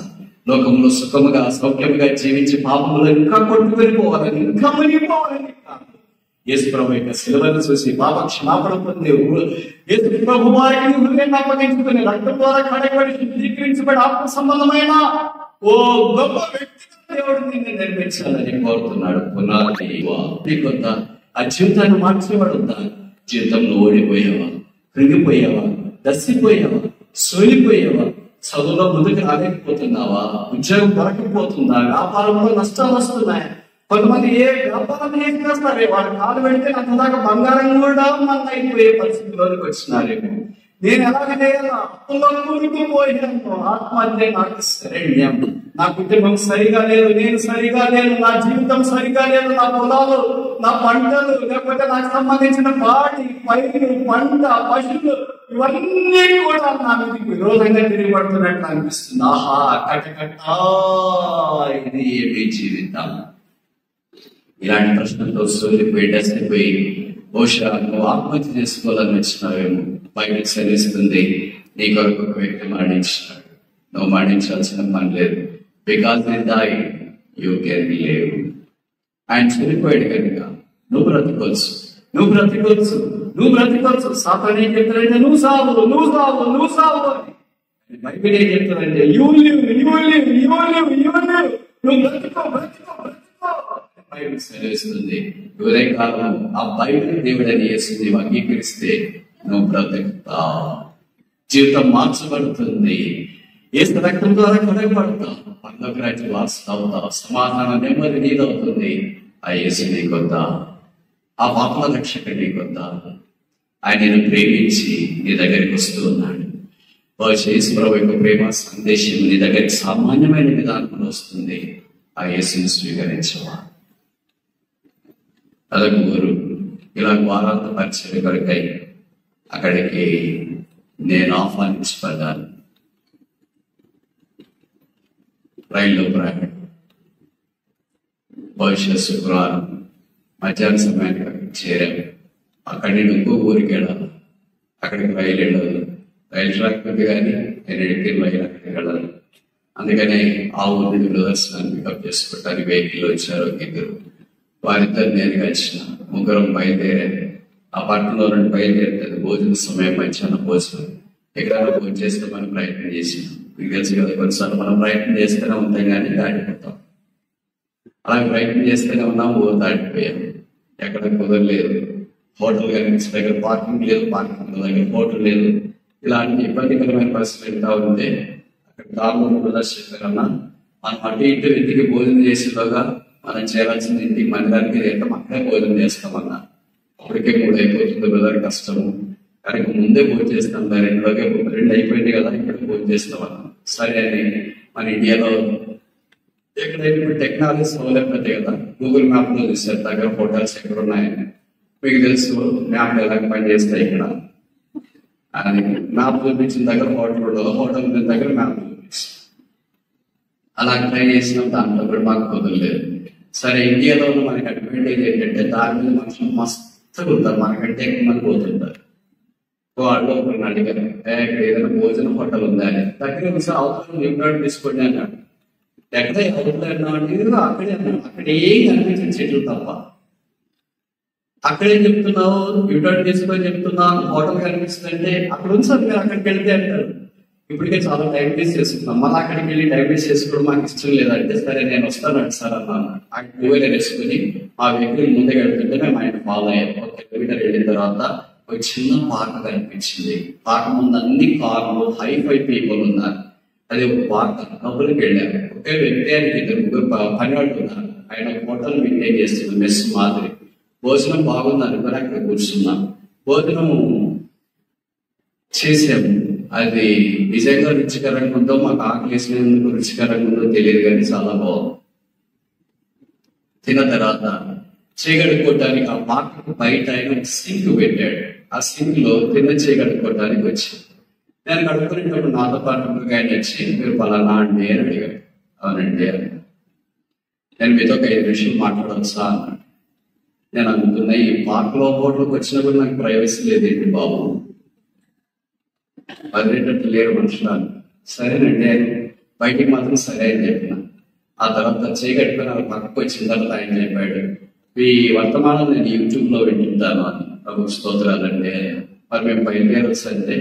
లోకంలో సుఖముగా సౌఖ్యముగా జీవించి పాపములు ఇంకా కొట్టు వెళ్ళిపోవాలని ఇంకా మునిగిపోవాలని యేసు ప్రభు యొక్క శిలువను చూసి పాప క్షమాపణ పొందే యేసు ప్రభు వారికి హృదయాన్ని అప్పగించుకుని రక్తం ద్వారా కడగబడి శుద్ధీకరించబడి ఆత్మ సంబంధమైన ఓ గొప్ప వ్యక్తిగా దేవుడు నిన్ను నిర్మించాలని కోరుతున్నాడు. పునాది కొంత ఆ జీవితాన్ని మార్చేవాడు ఉందా జీవితంలో ఓడిపోయావా కృంగిపోయావా దసిపోయావా సోలిపోయావా చదువులో ముందుకు రాలేకపోతున్నావా ఉద్యోగం దొరకపోతుందా వ్యాపారంలో నష్టాలు వస్తున్నాయి. కొంతమంది ఏ వ్యాపారం ఏం సరే వాళ్ళ కాలు పెడితే అంతదాకా బంగారం కూడా మన అయిపోయే పరిస్థితిలోకి వచ్చినారేమో. నేను ఎలాగ చేయాలా అప్పుల్లో కూరుకుపోయాను ఆత్మహత్య నాకు శరణ్యం నా కుటుంబం సరిగా లేదు నేను సరిగా లేదు నా జీవితం సరిగా లేదు నా పొలాలు నా పంటలు లేకపోతే నాకు సంబంధించిన పాటి పైరు పంట పశువులు ఇవన్నీ కూడా నా మీద విరోధంగా తిరిగిపడుతున్నట్టు అనిపిస్తుంది. ఆహా కటకట ఇది ఏమి జీవితం. ఇలాంటి ప్రశ్నలతో సోలిపోయి డసిపోయి బహుశా నువ్వు ఆత్మహత్య చేసుకోవాలని వచ్చినావేమో. బయట చదివిస్తుంది. నీ కొరకు ఒక వ్యక్తి మరణించినాడు. నువ్వు మరణించాల్సిన పని లేదు. బికాస్ నీ దాయి యూ కెన్ లేవు. ఆయన చనిపోయాడు కనుక నువ్వు బ్రతకొచ్చు. నువ్వు బ్రతకొచ్చు. నువ్వు బ్రతకొచ్చు. సాతాన్ ఏం చెప్తారంటే నువ్వు సావు నువ్వు సావు నువ్వు సావు అని. బైబిల్ ఏం చెప్తారంటే you live you live you live you live. నువ్వు బ్రతుకో బ్రతుకో బ్రతుకో. బైబిల్ సెలవిస్తుంది ఎవరే ఉదయకాలం ఆ బైబిల్ దేవుడని యేసు నీవు అంగీకరిస్తే నువ్వు బ్రతుకుతా జీవితం మార్చబడుతుంది. ఏ రక్తం ద్వారా కడగబడతావు. పర్లోక రాజ్యం వారసులు సమాధానం నెమ్మది నీదవుతుంది. ఆ యేసు నీకొద్దా ఆ పాపల రక్షక నీకొద్దా ఆయన నేను ప్రేమించి నీ దగ్గరికి వస్తూ ఉన్నాడు. బహుశా యేసు ప్రభు యొక్క ప్రేమ సందేశం నీ దగ్గరికి సామాన్యమైన విధానంలో వస్తుంది. ఆ యేసుని స్వీకరించవా? అదొక ఊరు ఇలా వారాంత పరిచయం కొరకై అక్కడికి నేను ఆహ్వానించబడ్డాను. రైల్లో ప్రయాణం భవిష్యత్ శుక్రవారం మధ్యాహ్న సమయానికి అక్కడికి చేరాము అక్కడి నుండి ఇంకో ఊరికి వెళ్ళాలి అక్కడికి రైలు వెళ్ళాలి రైలు ట్రాక్ ఉంది కానీ నేను ఎక్కిన రైలు అక్కడికి వెళ్ళాలి అందుకనే ఆ ఊరి దూరదర్శనాన్ని పికప్ చేసుకోవటానికి వెహికల్ వచ్చారు ఇద్దరు. వారిద్దరు నేను కలిసిన ముగ్గురం బయలుదేరాను ఆ పట్టణంలో నుండి బయలుదేరుతుంది భోజన సమయం మధ్యాహ్నం భోజనం. ఎక్కడైనా భోజనం చేస్తామని ప్రయత్నం చేసినాం. మీకు తెలుసు కదా కొన్నిసార్లు మనం ప్రయత్నం చేస్తూనే ఉంటాం కానీ దాటిపోతాం. అలా ప్రయత్నం చేస్తూనే ఉన్నాం ఓ దాటిపోయాం. ఎక్కడ కుదరలేదు. హోటల్ కనిపించిన దగ్గర పార్కింగ్ లేదు పార్కింగ్ దగ్గర హోటల్ లేదు. ఇలాంటి ఇబ్బందికరమైన పరిస్థితులు ఎంత ఉంటే అక్కడ కారులో బ్రదర్స్ చెప్పారన్నా మనం అటు ఇటు ఇంటికి భోజనం చేసేలోగా మనం చేయాల్సిన ఇంటికి మందిరానికి వెళ్తాం అక్కడే భోజనం చేస్తామన్నా అప్పటికే కూడా అయిపోతుంది బ్రదర్ కష్టము. కానీ ముందే భోజనం చేస్తాం రెండులోకే రెండు అయిపోయింది కదా ఇప్పుడు భోజనం చేస్తాం సరే అని మన ఇండియాలో ఎక్కడైనా ఇప్పుడు టెక్నాలజీ సౌలభ్యత కదా గూగుల్ మ్యాప్లో చూసారు దగ్గర హోటల్స్ ఎక్కడ ఉన్నాయని. మీకు తెలుసు మ్యాప్ ఎలా పనిచేస్తాయి ఇక్కడ? అని మ్యాప్ చూపించిన దగ్గర హోటల్ ఉండదు హోటల్ ఉన్న దగ్గర మ్యాప్ చూపించు. అలా ట్రై చేసినాం దాంట్లో కూడా మాకు కుదరలేదు. సరే ఇండియాలో ఉన్న మనకి అడ్వాంటేజ్ ఏంటంటే దాని మీద మనుషులు మస్తు చదువుతారు మనకంటే ఎక్కువ మంది పోతుంటారు వాళ్ళు అడిగారు ఏదైనా భోజనం హోటల్ ఉందా అని. దగ్గర ఒకసారి అవసరం ఇంప్లాంట్ తీసుకోండి అన్నాడు. ఎక్కడ అవుతుంది అంటే అక్కడే అన్నాడు అక్కడ ఏం కనిపించిన చెట్లు తప్ప. అక్కడేం చెప్తున్నావు? యూటర్న్ తీసుకొని చెప్తున్నా హోటల్ కనిపిస్తుందంటే అక్కడ ఉంది సార్ మీరు అక్కడికి వెళ్తే అంటారు. ఇప్పటికే చాలా టైం వేస్ట్ చేసుకున్నాం మళ్ళీ అక్కడికి వెళ్ళి టైం వేస్ట్ చేసుకోవడం మాకు ఇష్టం లేదంటే సరే నేను వస్తాను సార్ అన్నాను. అక్కడ టూ వీలర్ వేసుకుని ఆ వెహికల్ ముందే వెళ్తుంటే మేము ఆయన ఫాలో అయ్యాం. ఒక కిలోమీటర్ వెళ్ళిన తర్వాత ఒక చిన్న పార్క్ కనిపించింది. పార్క్ ముందు అన్ని కార్లు హై ఫై పీపుల్ ఉన్నారు. అది ఒక పార్క్. లోపలికి వెళ్ళారు ఒకే వ్యక్తి ఆయనకి ఇద్దరు ముగ్గురు పని వాళ్ళు ఉన్నారు. ఆయన హోటల్ మెయింటైన్ చేస్తున్నారు మెస్ మాదిరి. భోజనం బాగుంది అనుకుని అక్కడ కూర్చున్నాం. భోజనం చేసాము. అది నిజంగా రుచికరంగా ఉందో మాకు ఆకలిసినందుకు రుచికరంగా ఉందో తెలియదు కానీ చాలా బాగుంది. తిన్న తర్వాత చేయగడుకోవటానికి ఆ పాకకు బయట ఆయన సింక్ పెట్టాడు. ఆ సింక్లో తిన్న చేయగడుకోవటానికి వచ్చింది. నేను కడుక్కునేటప్పుడు నాతో పాటు ఆయన వచ్చి మీరు పలానా అండి అని అడిగాడు. అవునండి అని నేను మీతో ఒక ఐదు విషయం మాట్లాడవచ్చా అన్నాడు. నేను అనుకున్నా ఈ పార్క్లో హోటల్కి వచ్చినప్పుడు నాకు ప్రైవసీ లేదేంటి బాబు? వదిలేటట్టు లేరు మనుషులు సరేనండి బయటికి మాత్రం సరే అని చెప్పిన. ఆ తర్వాత చేయగట్టుకుని ఆ పక్కకు వచ్చిన తర్వాత ఆయన చెప్పాడు ఈ వర్తమానం నేను యూట్యూబ్లో వింటుంటాను అని. ప్రభు స్తోత్రాలండి. మరి మేము బయలుదేరొచ్చు అంటే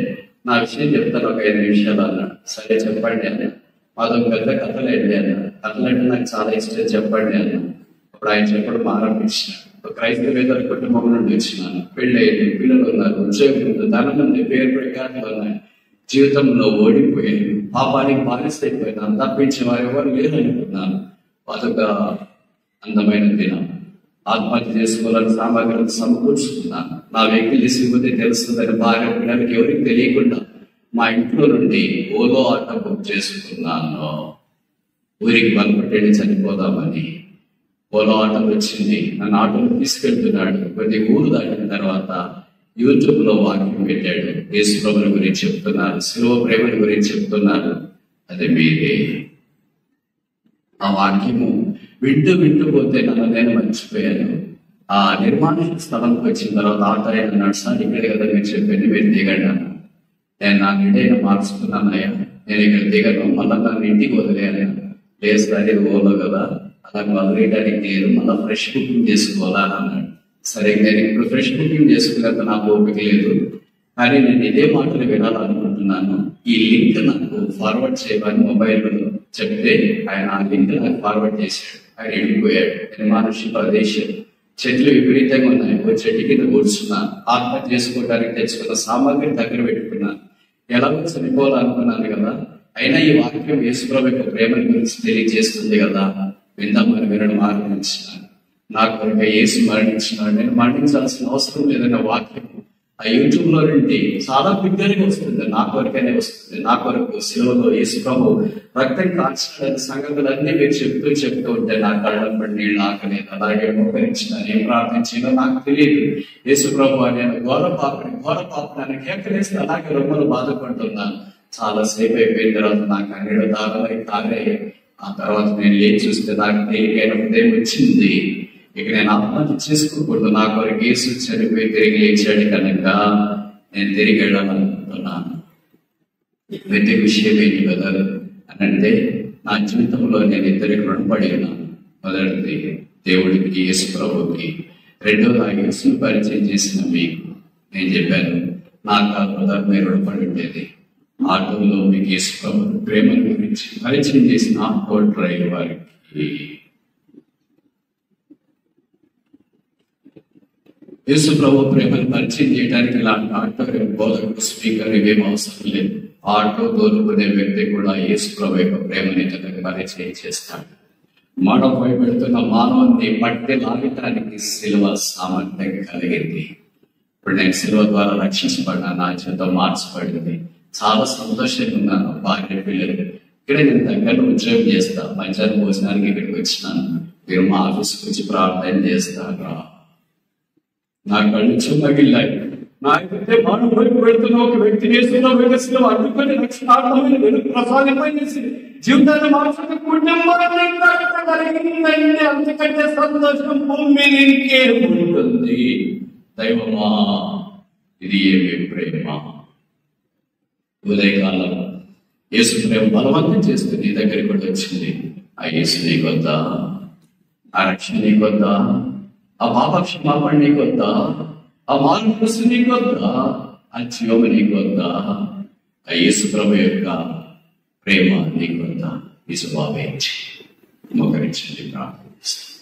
నా విషయం చెప్తాను ఒక ఐదు నిమిషాలు అన్నాడు సరే చెప్పండి అని మాతో పెద్ద కథలు ఏంటి అన్నాడు కథలు అంటే నాకు చాలా ఇష్టం చెప్పండి అన్నాడు అప్పుడు ఆయన చెప్పడం ఆరంభించినాడు క్రైస్తవేతర కుటుంబం నుండి వచ్చినాను పెళ్ళి పిల్లలు ఉన్నారు. ఉద్యోగం ఉంది. ధనం ఉంది. పేరు ప్రఖ్యాతులు ఉన్నాయి. జీవితంలో ఓడిపోయాను. పాపానికి బానిసైపోయినాను తప్పించే వారు ఎవరు లేదనుకున్నాను అదొక అందమైన దినం. ఆత్మహత్య చేసుకోవాలని సామాగ్రిని సమకూర్చుకున్నాను. నా వ్యక్తి తీసుకుపోతే తెలుస్తుందని భార్య పిల్లలకి ఎవరికి తెలియకుండా మా ఇంట్లో నుండి ఓలో ఆటో బుక్ చేసుకున్నాను. ఊరికి బలపట్టేది చనిపోదామని. ఓలో ఆటో వచ్చింది. నన్ను ఆటోలో తీసుకెళ్తున్నాడు. కొద్ది ఊరు దాటిన తర్వాత యూట్యూబ్లో వాక్యం పెట్టాడు. యేసు ప్రభుని గురించి చెప్తున్నారు. శిలువ ప్రేమని గురించి చెప్తున్నారు. అది మీరే. ఆ వాక్యము వింటూ వింటూ పోతే నన్ను నేను మర్చిపోయాను. ఆ నిర్మాణ స్థలంకి వచ్చిన తర్వాత ఆటో ఆయన అన్నాడు సార్ కదా మీరు చెప్పాను మీరు దిగండి నేను నా నిండైన మార్చుకున్నానయ్యా నేను ఇక్కడ దిగను మళ్ళీ నన్ను ఇంటికి వదిలేయాలి లేదు సార్ ఇది ఓలో కదా. అలా వేయడానికి లేదు మళ్ళీ ఫ్రెష్ కుకింగ్ చేసుకోవాలా అన్నాడు. సరే నేను ఇప్పుడు ఫ్రెష్ కుకింగ్ చేసుకునేంత నాకు ఓపిక లేదు. కానీ నేను ఇదే మాటలు వినాలనుకుంటున్నాను. ఈ లింక్ నాకు ఫార్వర్డ్ చేయమని మొబైల్ చెప్తే ఆయన ఆ లింక్ నాకు ఫార్వర్డ్ చేశాడు. ఆయన వెళ్ళిపోయాడు. నేను మనుషుల ప్రదేశం. చెట్లు విపరీతంగా ఉన్నాయి. ఓ చెట్టు కింద కూర్చున్నాను ఆత్మ చేసుకోవడానికి తెచ్చుకున్న సామాగ్రి దగ్గర పెట్టుకున్నాను ఎలాగో చనిపోవాలనుకున్నాను కదా. అయినా ఈ వాక్యం యేసుప్రభు యొక్క ప్రేమని గురించి తెలియజేస్తుంది కదా. విందామని వినడం మరణించినాడు నా కొరకు ఏసు మరణించినాడు. నేను మరణించాల్సిన అవసరం లేదన్న వాక్యం ఆ యూట్యూబ్లో నుండి చాలా బిగ్గరగా వస్తుంది. నా కొరకనే వస్తుంది. నా కొరకు సెలవులో యేసు ప్రభు రక్తం కాల్చిన సంగతులన్నీ మీరు చెప్తూ చెప్తూ ఉంటే నా కళ్ళ పడి నీళ్ళు ఆకలేదు. అలాగే మోకరించిన ఏం ప్రార్థించినో నాకు తెలియదు. యేసు ప్రభు అని నేను ఘోర పాపని ఘోర పాపని కేకలేసి అలాగే రొమ్మలు బాధపడుతున్నాను. చాలా సేపు అయిపోయిన తర్వాత నాకు అన్నిడు దారులై తాగాయి ఆ తర్వాత నేను ఏం చూస్తే నాకు తేలికైన ఉదయం వచ్చింది. ఇక నేను ఆత్మహత్య చేసుకోకూడదు. నా కొరకు ఏసు చనిపోయి తిరిగి లేచాడు కనుక నేను తిరిగి వెళ్ళాలనుకుంటున్నాను. ప్రతి విషయం ఏంటి కదా అని అంటే నా జీవితంలో నేను ఇద్దరికి రుణపడి ఉన్నాను. మొదటిది దేవుడికి యేసు ప్రభుకి రెండో నా యేసును పరిచయం చేసిన మీకు. నేను చెప్పాను నాకు ఆ మీరు రుణపడి ఉండేది. ఆటోలో మీకు యేసు ప్రభు ప్రేమను గురించి పరిచయం చేసిన ఆటో డ్రైవర్ వారికి. యేసు ప్రభు ప్రేమను పరిచయం చేయడానికి ఇలాంటి ఆటో బోధకుడు స్పీకర్ ఇవేం అవసరం లేదు. ఆటో తోలుకునే వ్యక్తి కూడా యేసు ప్రభు యొక్క ప్రేమని తనకు పరిచయం చేస్తాడు. మనపై పెడుతున్న మానవుని పట్టి లాగటానికి సిలువ సామర్థ్యం కలిగింది. ఇప్పుడు నేను సిలువ ద్వారా రక్షించబడ్డా నా చేత మార్చబడింది. చాలా సంతోషంగా ఉన్నాను భార్య పిల్లలు ఇక్కడ నేను దగ్గర ఉద్యోగం చేస్తా. మధ్యాహ్నం భోజనానికి ఇక్కడికి వచ్చినాను. మీరు మా ఆఫీస్కి వచ్చి ప్రార్థన చేస్తారా? నా కళ్ళు చెమ్మగిల్లాయి నాకైతే మనం వైపు పెడుతున్న ఒక వ్యక్తి వేస్తున్న వికసిలో అడ్డుకొని రక్షణార్థమైన వెలుగు ప్రసాదింపజేసి జీవితాన్ని మార్చుకుని కుటుంబాన్ని కట్టగలిగిందంటే అంతకంటే సంతోషం భూమి మీద ఉంటుంది. దైవమా ఇది ఏమి ప్రేమ? ఉదయకాలం యేసు ప్రేమ బలవంతం చేస్తూ నీ దగ్గరికి కూడా వచ్చింది. ఆ యేసు వద్దా ఆ రక్షణ నీకొద్దా ఆ పాపక్షమాపణ వద్దా ఆ బాధి నీకు వద్దా ఆ జీవము నీకొద్దా ఆ యేసు ప్రభు యొక్క ప్రేమ వద్దా ఈ స్వభావించి మోకరించండి ప్రార్థిస్తాను